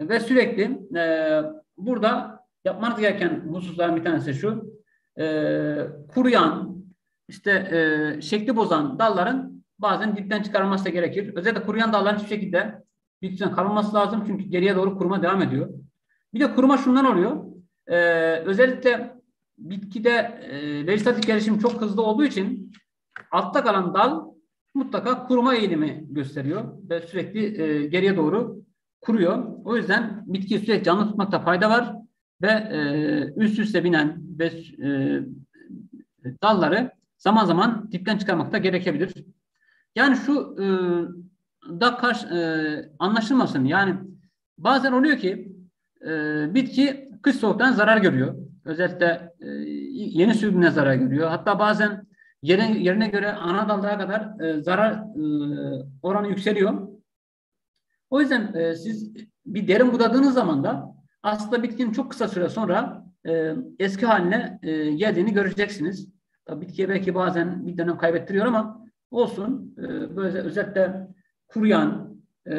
Ve sürekli e, burada yapmanız gereken hususların bir tanesi şu. E, kuruyan, işte e, şekli bozan dalların bazen dipten çıkarılması da gerekir. Özellikle kuruyan dalların hiçbir şekilde bitkiden kalınması lazım. Çünkü geriye doğru kuruma devam ediyor. Bir de kuruma şundan oluyor. E, özellikle bitkide e, vejetatif gelişim çok hızlı olduğu için altta kalan dal mutlaka kuruma eğilimi gösteriyor ve sürekli e, geriye doğru kuruyor. O yüzden bitkiyi sürekli canlı tutmakta fayda var ve e, üst üste binen ve e, dalları zaman zaman dipten çıkarmakta gerekebilir. Yani şu e, da karşı, e, anlaşılmasın. Yani bazen oluyor ki e, bitki kış soğuktan zarar görüyor. Özellikle e, yeni sürgüne zarar görüyor. Hatta bazen yerine, yerine göre ana dallara kadar e, zarar e, oranı yükseliyor. O yüzden e, siz bir derin budadığınız zaman da aslında bitkinin çok kısa süre sonra e, eski haline e, geldiğini göreceksiniz. Tabii bitkiye belki bazen bir dönem kaybettiriyor ama olsun. E, böyle özellikle kuruyan, e,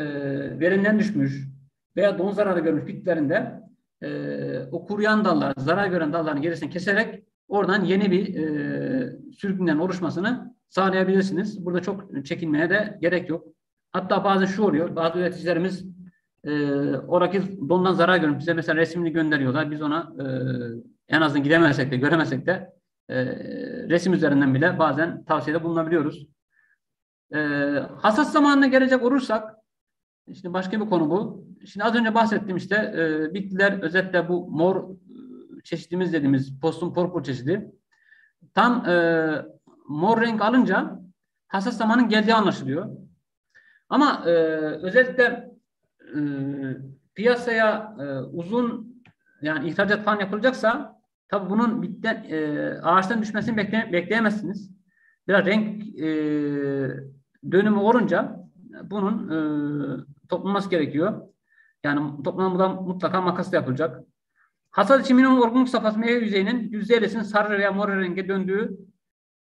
verinden düşmüş veya don zararı görmüş bitkilerinde e, o kuruyan dallar, zarar gören dalların gerisini keserek oradan yeni bir e, sürgünden oluşmasını sağlayabilirsiniz. Burada çok çekinmeye de gerek yok. Hatta bazı şu oluyor, bazı üreticilerimiz e, oradaki dondan zarar görüp bize mesela resmini gönderiyorlar. Biz ona e, en azından gidemezsek de göremezsek de e, resim üzerinden bile bazen tavsiyede bulunabiliyoruz. E, hasat zamanına gelecek olursak işte başka bir konu bu. Şimdi az önce bahsettim işte e, bitkiler özetle bu mor çeşidimiz dediğimiz postum purpur çeşidi tam e, mor renk alınca hasat zamanın geldiği anlaşılıyor. Ama e, özellikle e, piyasaya e, uzun yani ihracat falan yapılacaksa tabi bunun bitten, e, ağaçtan düşmesini bekle, bekleyemezsiniz. Biraz renk e, dönümü olunca bunun e, toplanması gerekiyor. Yani toplamından mutlaka makas yapılacak. Hasat için minimum olgunluk safhası meyve yüzeyinin %50'sinin sarı veya mor renge döndüğü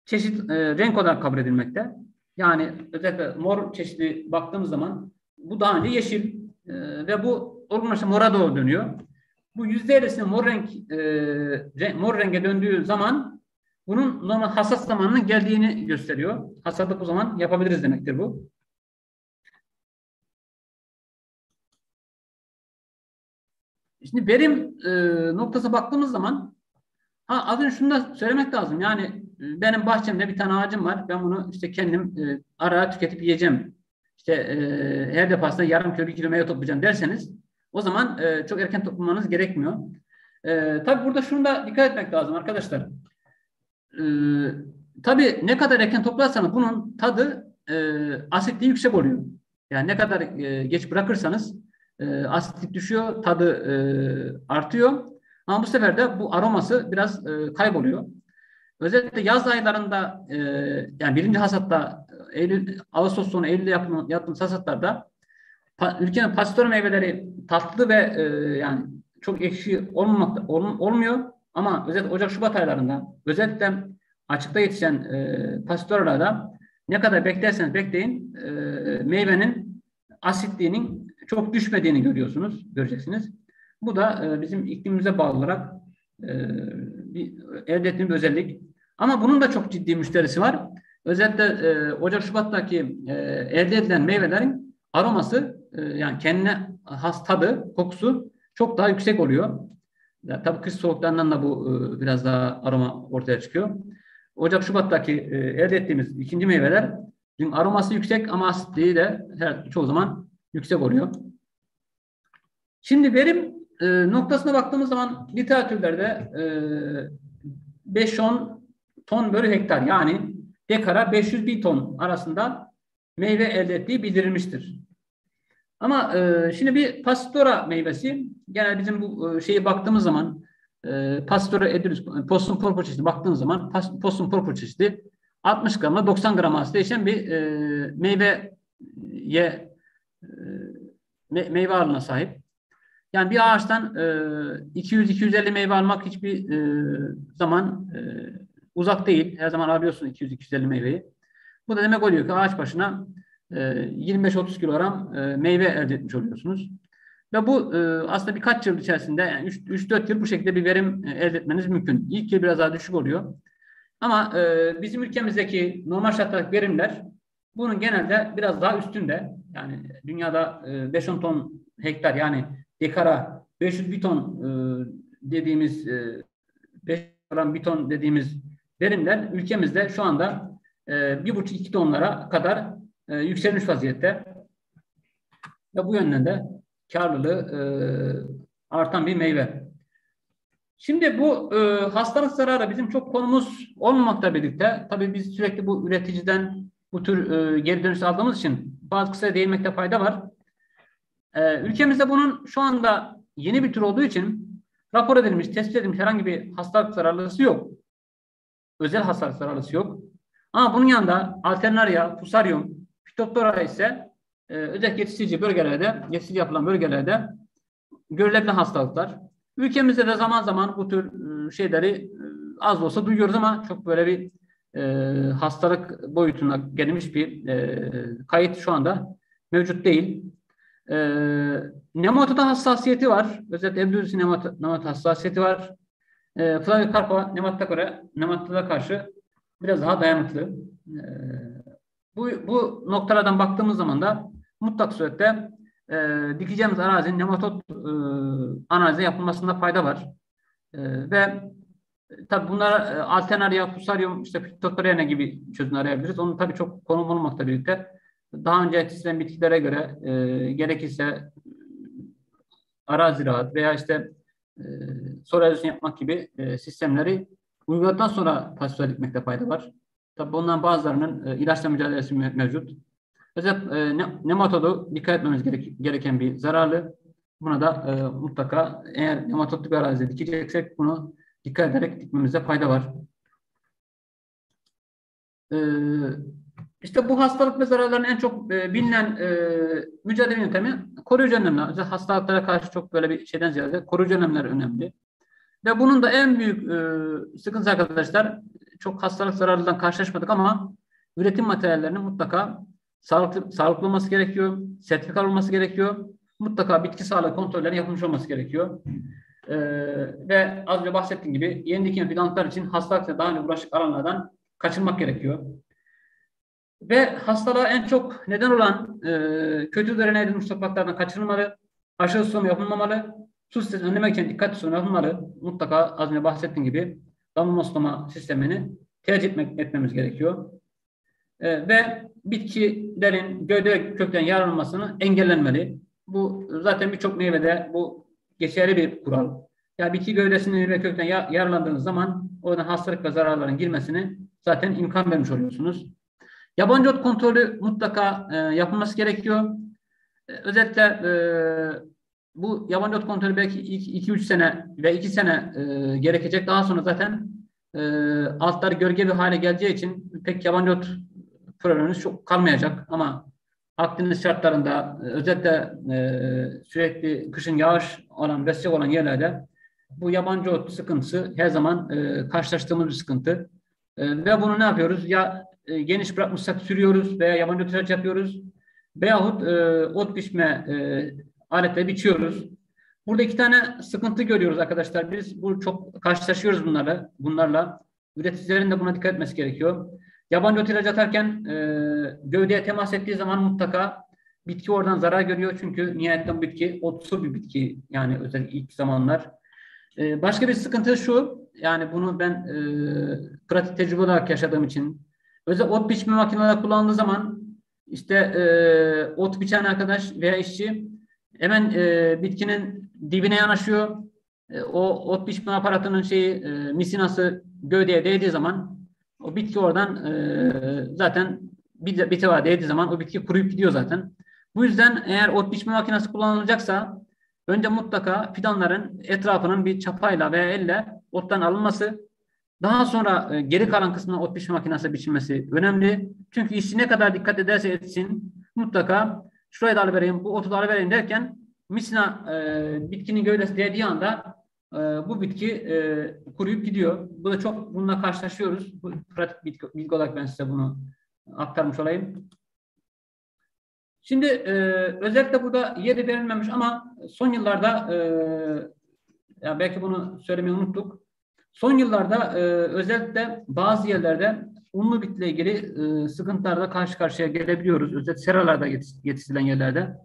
çeşit e, renk olarak kabul edilmekte. Yani özellikle mor çeşidi baktığımız zaman bu daha önce yeşil e, ve bu olgunlaşma mora doğru dönüyor. Bu %50'sinin mor renk e, mor renge döndüğü zaman bunun normal hasat zamanının geldiğini gösteriyor. Hasadı bu zaman yapabiliriz demektir bu. Şimdi verim e, noktası baktığımız zaman ha, az önce şunu da söylemek lazım. Yani e, benim bahçemde bir tane ağacım var. Ben bunu işte kendim e, ara tüketip yiyeceğim. İşte e, her defasında yarım kilo bir kilo meyve toplayacağım derseniz o zaman e, çok erken toplamanız gerekmiyor. E, tabii burada şunu da dikkat etmek lazım arkadaşlar. E, tabii ne kadar erken toplarsanız bunun tadı e, asitliği yüksek oluyor. Yani ne kadar e, geç bırakırsanız e, asitlik düşüyor, tadı e, artıyor. Ama bu sefer de bu aroması biraz e, kayboluyor. Özellikle yaz aylarında e, yani birinci hasatta Eylül, Ağustos sonu Eylül'de yapılan, yapılan hasatlarda pa, ülkenin pastör meyveleri tatlı ve e, yani çok ekşi olmamakta, ol, olmuyor. Ama özellikle Ocak Şubat aylarında özellikle açıkta yetişen e, pastörlerde ne kadar beklerseniz bekleyin e, meyvenin asitliğinin çok düşmediğini görüyorsunuz, göreceksiniz. Bu da e, bizim iklimimize bağlı olarak e, bir, elde ettiğimiz bir özellik. Ama bunun da çok ciddi müşterisi var. Özellikle e, Ocak Şubat'taki e, elde edilen meyvelerin aroması yani kendine has tadı, kokusu çok daha yüksek oluyor. Tabii kış soğuklarından da bu biraz daha aroma ortaya çıkıyor. Ocak Şubat'taki e, elde ettiğimiz ikinci meyveler aroması yüksek ama asitliği de her çoğu zaman yüksek oluyor. Şimdi verim e, noktasına baktığımız zaman literatürlerde e, 5-10 ton bölü hektar yani dekara 500 bin ton arasında meyve elde ettiği bildirilmiştir. Ama e, şimdi bir pastora meyvesi genel bizim bu e, şeyi baktığımız zaman e, pastora edilus postum porpor çeşidi baktığımız zaman pas, postum porpor çeşidi 60 gramla 90 gram arası değişen bir e, meyveye e, me, meyve ağırlığına sahip. Yani bir ağaçtan e, 200-250 meyve almak hiçbir e, zaman e, uzak değil. Her zaman alıyorsun 200-250 meyveyi. Bu da demek oluyor ki ağaç başına e, 25-30 kilogram e, meyve elde etmiş oluyorsunuz. Ve bu e, aslında birkaç yıl içerisinde yani 3-4 yıl bu şekilde bir verim e, elde etmeniz mümkün. İlk yıl biraz daha düşük oluyor. Ama e, bizim ülkemizdeki normal şartlardaki verimler bunun genelde biraz daha üstünde. Yani dünyada e, 5-10 ton hektar yani dekara 500 bir ton e, dediğimiz e, 5 gram bir ton dediğimiz verimler ülkemizde şu anda e, bir buçuk iki tonlara kadar e, yükselmiş vaziyette. Ve bu yönden de karlılığı e, artan bir meyve. Şimdi bu e, hastalık zararı bizim çok konumuz olmamakla birlikte tabii biz sürekli bu üreticiden bu tür e, geri dönüş aldığımız için bazı kısaya değinmekte fayda var. E, ülkemizde bunun şu anda yeni bir tür olduğu için rapor edilmiş, tespit edilmiş herhangi bir hastalık zararlısı yok. Özel hastalık zararlısı yok. Ama bunun yanında Alternaria, Fusarium, Phytophthora ise e, özellikle yetiştirici bölgelerde, yetiştirici yapılan bölgelerde görülebilen hastalıklar. Ülkemizde de zaman zaman bu tür e, şeyleri e, az olsa duyuyoruz ama çok böyle bir e, hastalık boyutuna gelmiş bir e, kayıt şu anda mevcut değil. E, nematoda hassasiyeti var. Özellikle Endüzisi nemat, nemat hassasiyeti var. E, Flavicarpa nematoda göre nematoda karşı biraz daha dayanıklı. E, bu, bu noktalardan baktığımız zaman da mutlak surette e, dikeceğimiz arazinin nematot e, analizi yapılmasında fayda var. E, ve tabi bunlara e, alternaria, fusarium, işte pitotorena gibi çözüm arayabiliriz. Onun tabi çok konum olmakla birlikte daha önce yetiştirilen bitkilere göre e, gerekirse ara ziraat veya işte e, solarizasyon yapmak gibi e, sistemleri uyguladıktan sonra pastöre dikmekte fayda var. Tabi bundan bazılarının e, ilaçla mücadelesi mevcut. Özellikle e, ne, nematodu dikkat etmemiz gerek, gereken bir zararlı. Buna da e, mutlaka eğer nematotlu bir arazide dikeceksek bunu dikkat ederek dikmemize fayda var. E, işte bu hastalık ve zararların en çok e, bilinen e, mücadele yöntemi koruyucu önlemler. Hastalıklara karşı çok böyle bir şeyden ziyade koruyucu önlemler önemli. Ve bunun da en büyük e, sıkıntısı arkadaşlar çok hastalık zararından karşılaşmadık ama üretim materyallerinin mutlaka sağlıklı, sağlıklı olması gerekiyor, sertifikalı olması gerekiyor. Mutlaka bitki sağlığı kontrolleri yapılmış olması gerekiyor. Ee, ve az önce bahsettiğim gibi yeni dikim fidanlıklar için hastalıkla daha önce bulaşık alanlardan kaçınmak gerekiyor. Ve hastalığa en çok neden olan e, kötü üzerine edilmiş topraklardan kaçınılmalı, aşırı sulama yapılmamalı, su stresini önlemek için dikkatli sulama yapılmalı. Mutlaka az önce bahsettiğim gibi damlama sulama sistemini tercih etmek, etmemiz gerekiyor. E, ve bitkilerin gövde kökten yararlanmasını engellenmeli. Bu zaten birçok meyvede bu geçerli bir kural. Ya bitki gövdesinin ve kökten yararlandığınız zaman oradan hastalık ve zararların girmesini zaten imkan vermiş oluyorsunuz. Yabancı ot kontrolü mutlaka e, yapılması gerekiyor. E, özellikle e, bu yabancı ot kontrolü belki 2-3 sene ve 2 sene e, gerekecek. Daha sonra zaten e, altlar gölge bir hale geleceği için pek yabancı ot problemimiz çok kalmayacak. Ama Akdeniz şartlarında e, özellikle e, sürekli kışın yağış olan, ve olan yerlerde bu yabancı ot sıkıntısı her zaman e, karşılaştığımız bir sıkıntı. E, ve bunu ne yapıyoruz? Ya e, geniş bırakmışsak sürüyoruz veya yabancı tıraç yapıyoruz. Veyahut e, ot biçme e, aletle biçiyoruz. Burada iki tane sıkıntı görüyoruz arkadaşlar. Biz bu çok karşılaşıyoruz bunlarla. Bunlarla. Üreticilerin de buna dikkat etmesi gerekiyor. Yabancı ot ilacı atarken e, gövdeye temas ettiği zaman mutlaka bitki oradan zarar görüyor. Çünkü nihayetten bitki otsu bir bitki. Yani özellikle ilk zamanlar. E, başka bir sıkıntı şu. Yani bunu ben e, pratik tecrübe olarak yaşadığım için Özel ot biçme makineleri kullandığı zaman işte e, ot biçen arkadaş veya işçi hemen e, bitkinin dibine yanaşıyor. E, o ot biçme aparatının şeyi e, misinası gövdeye değdiği zaman o bitki oradan e, zaten bir, bir teva zaman o bitki kuruyup gidiyor zaten. Bu yüzden eğer ot biçme makinesi kullanılacaksa önce mutlaka fidanların etrafının bir çapayla veya elle ottan alınması daha sonra e, geri kalan kısmına ot biçme makinesi biçilmesi önemli. Çünkü işçi ne kadar dikkat ederse etsin mutlaka şuraya da alıvereyim, bu otu da alıvereyim derken misina e, bitkinin gövdesi değdiği anda e, bu bitki e, kuruyup gidiyor. Bu da çok bununla karşılaşıyoruz. Bu pratik bilgi, bilgi olarak ben size bunu aktarmış olayım. Şimdi e, özellikle burada yeri verilmemiş ama son yıllarda e, ya belki bunu söylemeyi unuttuk. Son yıllarda e, özellikle bazı yerlerde unlu bitle ilgili e, sıkıntılarla karşı karşıya gelebiliyoruz. Özellikle seralarda yetiştirilen yerlerde.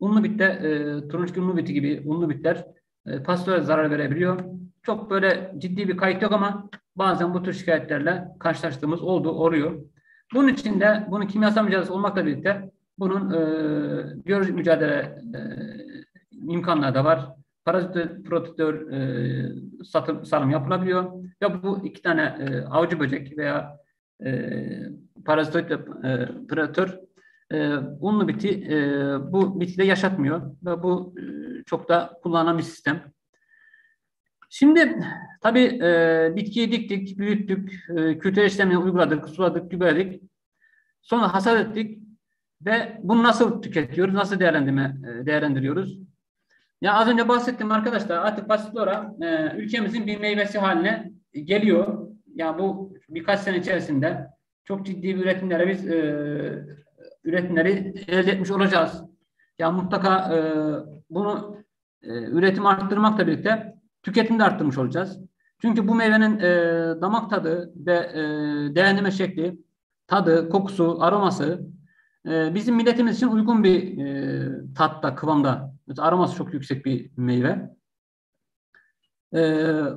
Unlu bitte, e, turuncu unlu biti gibi unlu bitler e, pastöre zarar verebiliyor. Çok böyle ciddi bir kayıt yok ama bazen bu tür şikayetlerle karşılaştığımız oldu, oluyor. Bunun için de bunun kimyasal mücadelesi olmakla birlikte bunun e, biyolojik mücadele e, imkanları da var parazit protektör e, satım, salım yapılabiliyor. Ve bu iki tane e, avcı böcek veya e, parazitoid e, predatör e, unlu biti e, bu bitide yaşatmıyor ve bu e, çok da kullanılan bir sistem. Şimdi tabii e, bitkiyi diktik, büyüttük, e, kültür işlemini uyguladık, suladık, gübredik. Sonra hasat ettik ve bunu nasıl tüketiyoruz, nasıl değerlendirme, e, değerlendiriyoruz? Ya az önce bahsettim arkadaşlar artık pasiflora e, ülkemizin bir meyvesi haline geliyor. Ya bu birkaç sene içerisinde çok ciddi bir üretimlere biz e, üretimleri elde etmiş olacağız. Ya mutlaka e, bunu e, üretim arttırmakla birlikte tüketim de arttırmış olacağız. Çünkü bu meyvenin e, damak tadı ve e, değerlendirme şekli, tadı, kokusu, aroması e, bizim milletimiz için uygun bir e, tatta, kıvamda. Aroması çok yüksek bir meyve. E,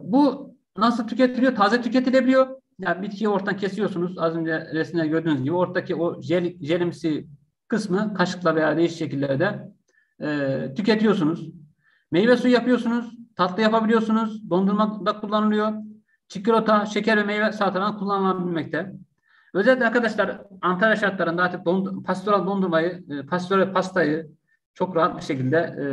bu nasıl tüketiliyor? Taze tüketilebiliyor. Yani bitkiyi ortadan kesiyorsunuz. Az önce resimde gördüğünüz gibi ortadaki o jel, jelimsi kısmı kaşıkla veya değişik şekillerde e, tüketiyorsunuz. Meyve suyu yapıyorsunuz. Tatlı yapabiliyorsunuz. Dondurmada kullanılıyor. Çikolata, şeker ve meyve salatalarında kullanılabilmekte. Özellikle arkadaşlar Antalya şartlarında artık dond pastoral dondurmayı, e, pastoral pastayı çok rahat bir şekilde e,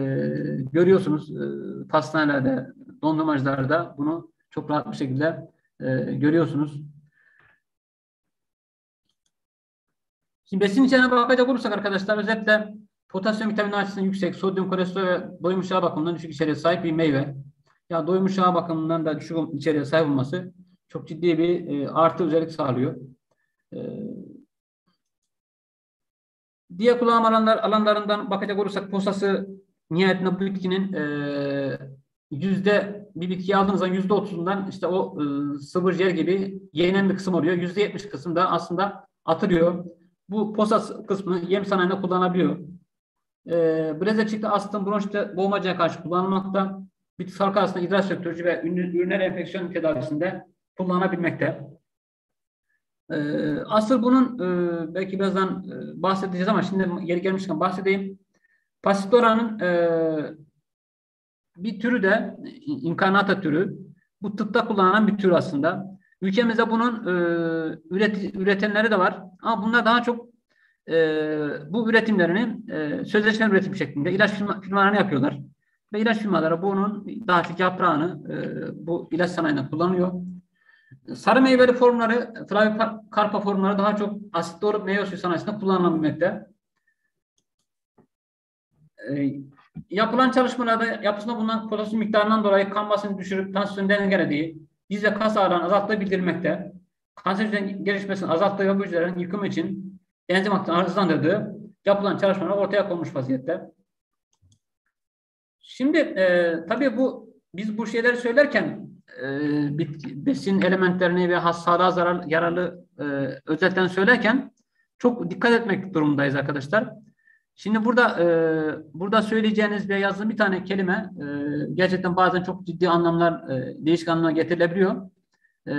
görüyorsunuz. E, pastanelerde, dondurmacılarda bunu çok rahat bir şekilde e, görüyorsunuz. Şimdi besin içeriğine bakacak olursak arkadaşlar özellikle potasyum vitamin açısından yüksek, sodyum kolesterol ve doymuş yağ bakımından düşük içeriğe sahip bir meyve. Ya doymuş yağ bakımından da düşük içeriğe sahip olması çok ciddi bir e, artı özellik sağlıyor. E, diğer kullanım alanlar, alanlarından bakacak olursak posası nihayetinde bu bitkinin e, yüzde bir bitki aldığınız zaman yüzde otuzundan işte o e, sıvı jel gibi yenen bir kısım oluyor. Yüzde yetmiş kısım da aslında atılıyor. Bu posa kısmını yem sanayinde kullanabiliyor. E, Brezilya astım, bronşite, boğmacaya karşı kullanılmakta. Bitki sağlık arasında idrar söktürücü ve üriner enfeksiyon tedavisinde kullanabilmekte. E, asıl bunun e, belki birazdan e, bahsedeceğiz ama şimdi yeri gelmişken bahsedeyim. Pasitora'nın e, bir türü de inkarnata türü. Bu tıpta kullanılan bir tür aslında. Ülkemizde bunun e, üret, üretenleri de var. Ama bunlar daha çok e, bu üretimlerini e, sözleşme üretim şeklinde ilaç firma, firmalarına yapıyorlar. Ve ilaç firmaları bunun daha çok yaprağını e, bu ilaç sanayinde kullanıyor. Sarı meyveli formları, Flavikarpa formları daha çok asitli olup meyve suyu sanayisinde kullanılabilmekte. E, Yapılan çalışmalarda yapısında bulunan potasyum miktarından dolayı kan basını düşürüp tansiyonu dengelediği, diz ve kas ağrılarını azalttığı bildirilmekte. Kanser hücrelerinin gelişmesini azalttığı ve hücrelerin yıkımı için enzim aktivitesini hızlandırdığı yapılan çalışmalar ortaya konmuş vaziyette. Şimdi e, tabii bu biz bu şeyleri söylerken e, besin elementlerini ve hastalığa zarar, yararlı e, özelliklerini söylerken çok dikkat etmek durumundayız arkadaşlar. Şimdi burada e, burada söyleyeceğiniz ve yazdığım bir tane kelime e, gerçekten bazen çok ciddi anlamlar, e, değişik anlamlar getirilebiliyor. E,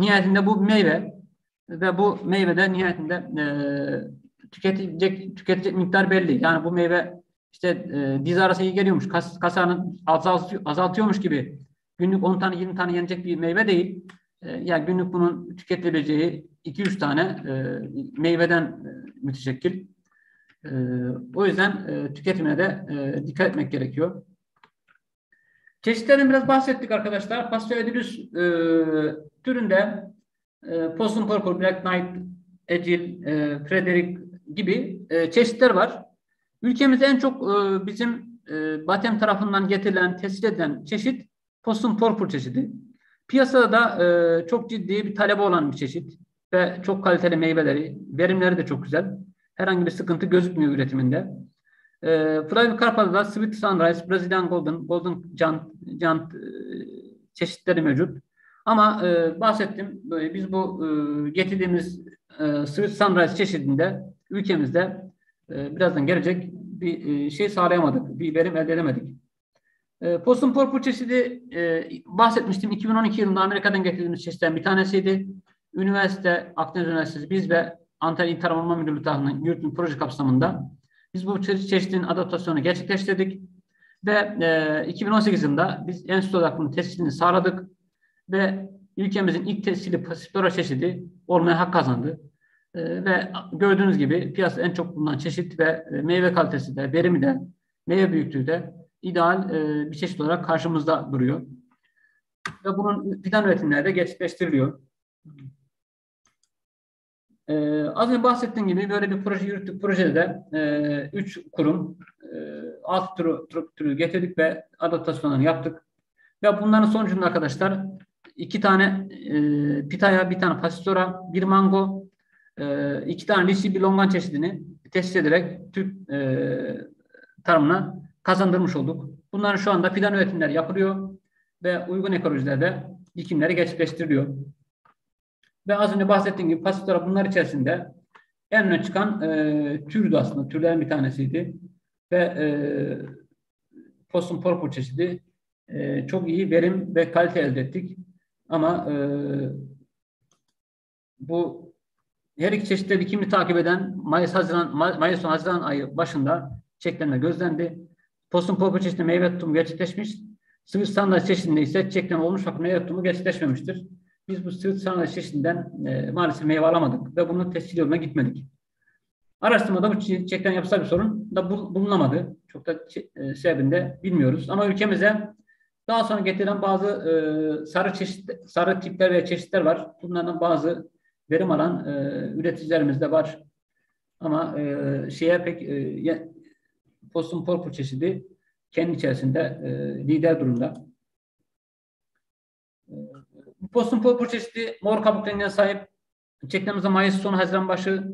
nihayetinde bu meyve ve bu meyvede nihayetinde e, tüketilecek tüketilecek miktar belli. Yani bu meyve işte e, diz arası iyi geliyormuş, kas, kasarını azaltıyor, azaltıyormuş gibi günlük 10 tane 20 tane yenecek bir meyve değil. E, yani günlük bunun tüketilebileceği 2-3 tane e, meyveden e, müteşekkil. E, o yüzden e, tüketimine de e, dikkat etmek gerekiyor. Çeşitlerden biraz bahsettik arkadaşlar. Pasteuridülüs e, türünde e, Possum Purple, Black Knight, Ecil, e, Frederick gibi e, çeşitler var. Ülkemizde en çok e, bizim e, Batem tarafından getirilen, tescil edilen çeşit Possum Purple çeşidi. Piyasada da e, çok ciddi bir talebe olan bir çeşit ve çok kaliteli meyveleri, verimleri de çok güzel herhangi bir sıkıntı gözükmüyor üretiminde. E, Flavio Carpa'da Sweet Sunrise, Brazilian Golden, Golden Giant, Giant e, çeşitleri mevcut. Ama e, bahsettim, e, biz bu e, getirdiğimiz e, Sweet Sunrise çeşidinde ülkemizde e, birazdan gelecek bir e, şey sağlayamadık, bir verim elde edemedik. E, Possum Purple çeşidi e, bahsetmiştim. 2012 yılında Amerika'dan getirdiğimiz çeşitten bir tanesiydi. Üniversite, Akdeniz Üniversitesi, biz ve Antalya İl Tarım Orman Müdürlüğü tarafından yürütülen proje kapsamında biz bu çeşitin adaptasyonu gerçekleştirdik ve e, 2018 yılında biz enstitü olarak bunun tescilini sağladık ve ülkemizin ilk tescilli pasiflora çeşidi olmaya hak kazandı. E, ve gördüğünüz gibi piyasada en çok bulunan çeşit ve e, meyve kalitesi de, verimi de, meyve büyüklüğü de ideal e, bir çeşit olarak karşımızda duruyor. Ve bunun fidan üretimleri de gerçekleştiriliyor. Ee, az önce bahsettiğim gibi böyle bir proje yürüttük. Projede de e, üç kurum e, alt türü, türü getirdik ve adaptasyonlarını yaptık. Ve bunların sonucunda arkadaşlar iki tane e, pitaya, bir tane pastora, bir mango, e, iki tane lisi, bir longan çeşidini test ederek Türk e, tarımına kazandırmış olduk. Bunların şu anda fidan üretimleri yapılıyor ve uygun ekolojilerde dikimleri gerçekleştiriliyor. Ve az önce bahsettiğim gibi pasiflora bunlar içerisinde en öne çıkan e, türdü aslında. Türlerin bir tanesiydi. Ve e, Possum porpur çeşidi e, çok iyi verim ve kalite elde ettik. Ama e, bu her iki çeşitte dikimi takip eden Mayıs Haziran Mayıs Haziran ayı başında çeklenme gözlendi. Possum porpur çeşidinde meyve tutumu gerçekleşmiş. Sıvı standart çeşidinde ise çekleme olmuş fakat meyve tutumu gerçekleşmemiştir. Biz bu sıvı çeşidinden e, maalesef meyve alamadık ve bunun tescil yoluna gitmedik. Araştırmada bu çiçekten yapısal bir sorun da bulunamadı. Çok da e, sebebinde bilmiyoruz. Ama ülkemize daha sonra getirilen bazı e, sarı çeşit, sarı tipler ve çeşitler var. Bunlardan bazı verim alan e, üreticilerimiz de var. Ama e, şeye pek e, postum porpur çeşidi kendi içerisinde e, lider durumda. Postum porpur çeşidi mor kabuk sahip. Çektiğimizde Mayıs sonu Haziran başı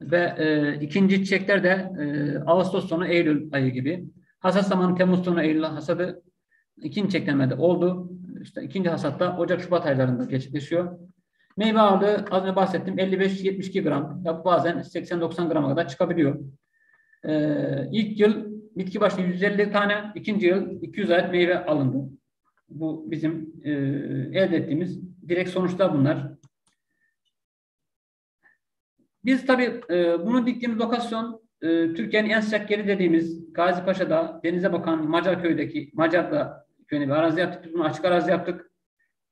ve e, ikinci çiçekler de e, Ağustos sonu Eylül ayı gibi. Hasat zamanı Temmuz sonu Eylül hasadı ikinci çeklemede oldu. İşte ikinci hasatta Ocak Şubat aylarında gerçekleşiyor. Meyve ağırlığı az önce bahsettim 55-72 gram. Ya bazen 80-90 grama kadar çıkabiliyor. Ee, ilk yıl bitki başına 150 tane, ikinci yıl 200 adet meyve alındı. Bu bizim e, elde ettiğimiz direkt sonuçlar bunlar. Biz tabii e, bunu diktiğimiz lokasyon e, Türkiye'nin en sıcak yeri dediğimiz Gazi Paşa'da denize bakan Macarköy'deki Macar'da köyüne bir arazi yaptık. Bunu açık arazi yaptık.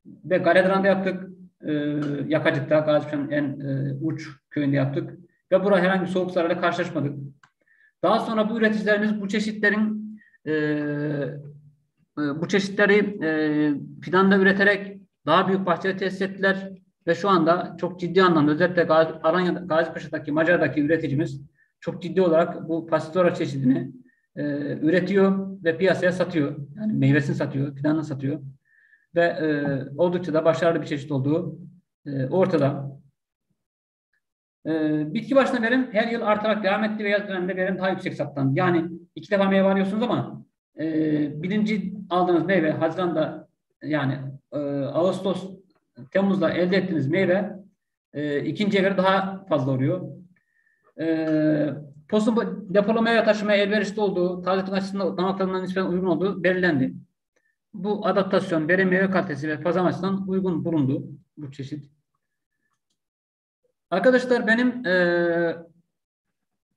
Ve Galedran'da yaptık. E, Yakacık'ta Gazi Paşa'nın en e, uç köyünde yaptık. Ve burada herhangi bir soğuk zararla karşılaşmadık. Daha sonra bu üreticilerimiz bu çeşitlerin e bu çeşitleri e, fidanda üreterek daha büyük bahçede tesis ettiler ve şu anda çok ciddi anlamda özellikle Gazi, Alanya, Gazipaşa'daki Macar'daki üreticimiz çok ciddi olarak bu pastora çeşidini e, üretiyor ve piyasaya satıyor. Yani meyvesini satıyor, fidanını satıyor. Ve e, oldukça da başarılı bir çeşit olduğu e, ortada. Bitki başına verim her yıl artarak devam etti ve yaz döneminde verim daha yüksek saptandı. Yani iki defa meyve alıyorsunuz ama e, birinci aldığınız meyve Haziran'da yani e, Ağustos Temmuz'da elde ettiğiniz meyve e, ikinciye göre daha fazla oluyor. E, postun depolamaya taşımaya elverişli olduğu, tazelik açısından tadından nispeten uygun olduğu belirlendi. Bu adaptasyon, verim meyve kalitesi ve fazla açısından uygun bulundu bu çeşit. Arkadaşlar benim e,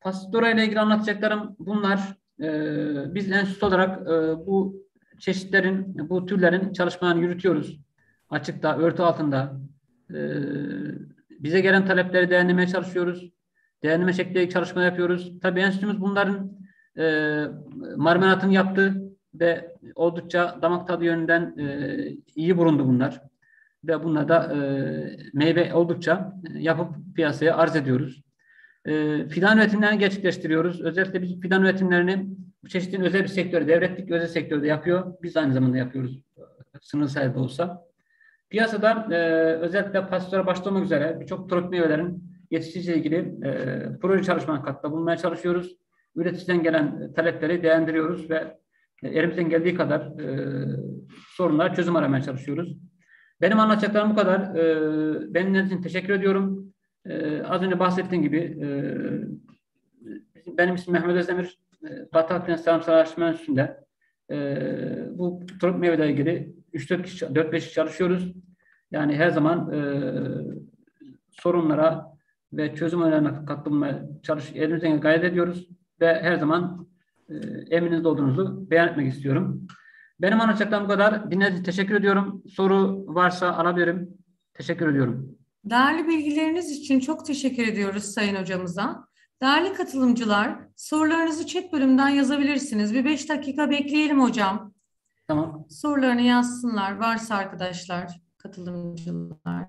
pastora ile ilgili anlatacaklarım bunlar. E, biz enstitü olarak e, bu çeşitlerin, bu türlerin çalışmalarını yürütüyoruz açıkta, örtü altında e, bize gelen talepleri değerlemeye çalışıyoruz. Değerleme şeklinde çalışma yapıyoruz. Tabii enstitümüz bunların e, marmelatını yaptı ve oldukça damak tadı yönünden e, iyi bulundu bunlar. Ve bunlar da meyve oldukça yapıp piyasaya arz ediyoruz. E, fidan üretimlerini gerçekleştiriyoruz. Özellikle biz fidan üretimlerini çeşitli özel bir sektörde devrettik, özel sektörde yapıyor. Biz aynı zamanda yapıyoruz. Sınır sahibi olsa. Piyasada e, özellikle pastöre başta olmak üzere birçok tropik meyvelerin yetiştiriciyle ilgili e, proje çalışmalarına katkıda bulunmaya çalışıyoruz. Üreticiden gelen talepleri değerlendiriyoruz ve elimizden geldiği kadar e, sorunlara çözüm aramaya çalışıyoruz. Benim anlatacaklarım bu kadar. E, benim için teşekkür ediyorum. E, az önce bahsettiğim gibi e, benim ismim Mehmet Özdemir. E, Batı Akdeniz Tarımsal Araştırma Enstitüsü'nde e, bu tropik meyvelerle ilgili 3-4 kişi, 4-5 kişi çalışıyoruz. Yani her zaman e, sorunlara ve çözüm önerilerine katılmaya çalış, elimizden gayret ediyoruz ve her zaman e, eminizde olduğunuzu beyan etmek istiyorum. Benim anlatacaklarım bu kadar. Dinlediğiniz için teşekkür ediyorum. Soru varsa alabilirim. Teşekkür ediyorum. Değerli bilgileriniz için çok teşekkür ediyoruz Sayın Hocamıza. Değerli katılımcılar, sorularınızı chat bölümünden yazabilirsiniz. Bir beş dakika bekleyelim hocam. Tamam. Sorularını yazsınlar. Varsa arkadaşlar, katılımcılar.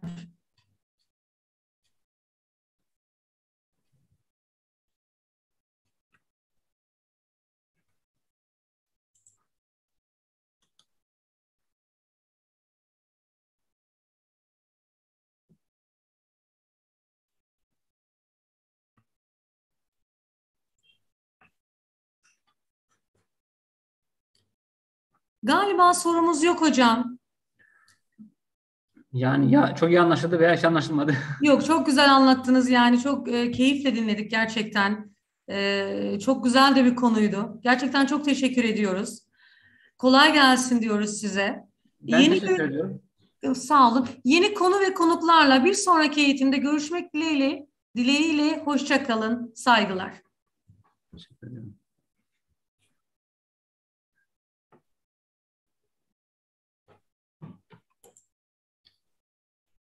Galiba sorumuz yok hocam. Yani ya çok iyi anlaşıldı veya hiç anlaşılmadı. *laughs* Yok çok güzel anlattınız yani çok e, keyifle dinledik gerçekten. E, çok güzel de bir konuydu. Gerçekten çok teşekkür ediyoruz. Kolay gelsin diyoruz size. Ben Yeni teşekkür ediyorum. Sağ olun. Yeni konu ve konuklarla bir sonraki eğitimde görüşmek dileğiyle, dileğiyle hoşça kalın. Saygılar. Teşekkür ederim.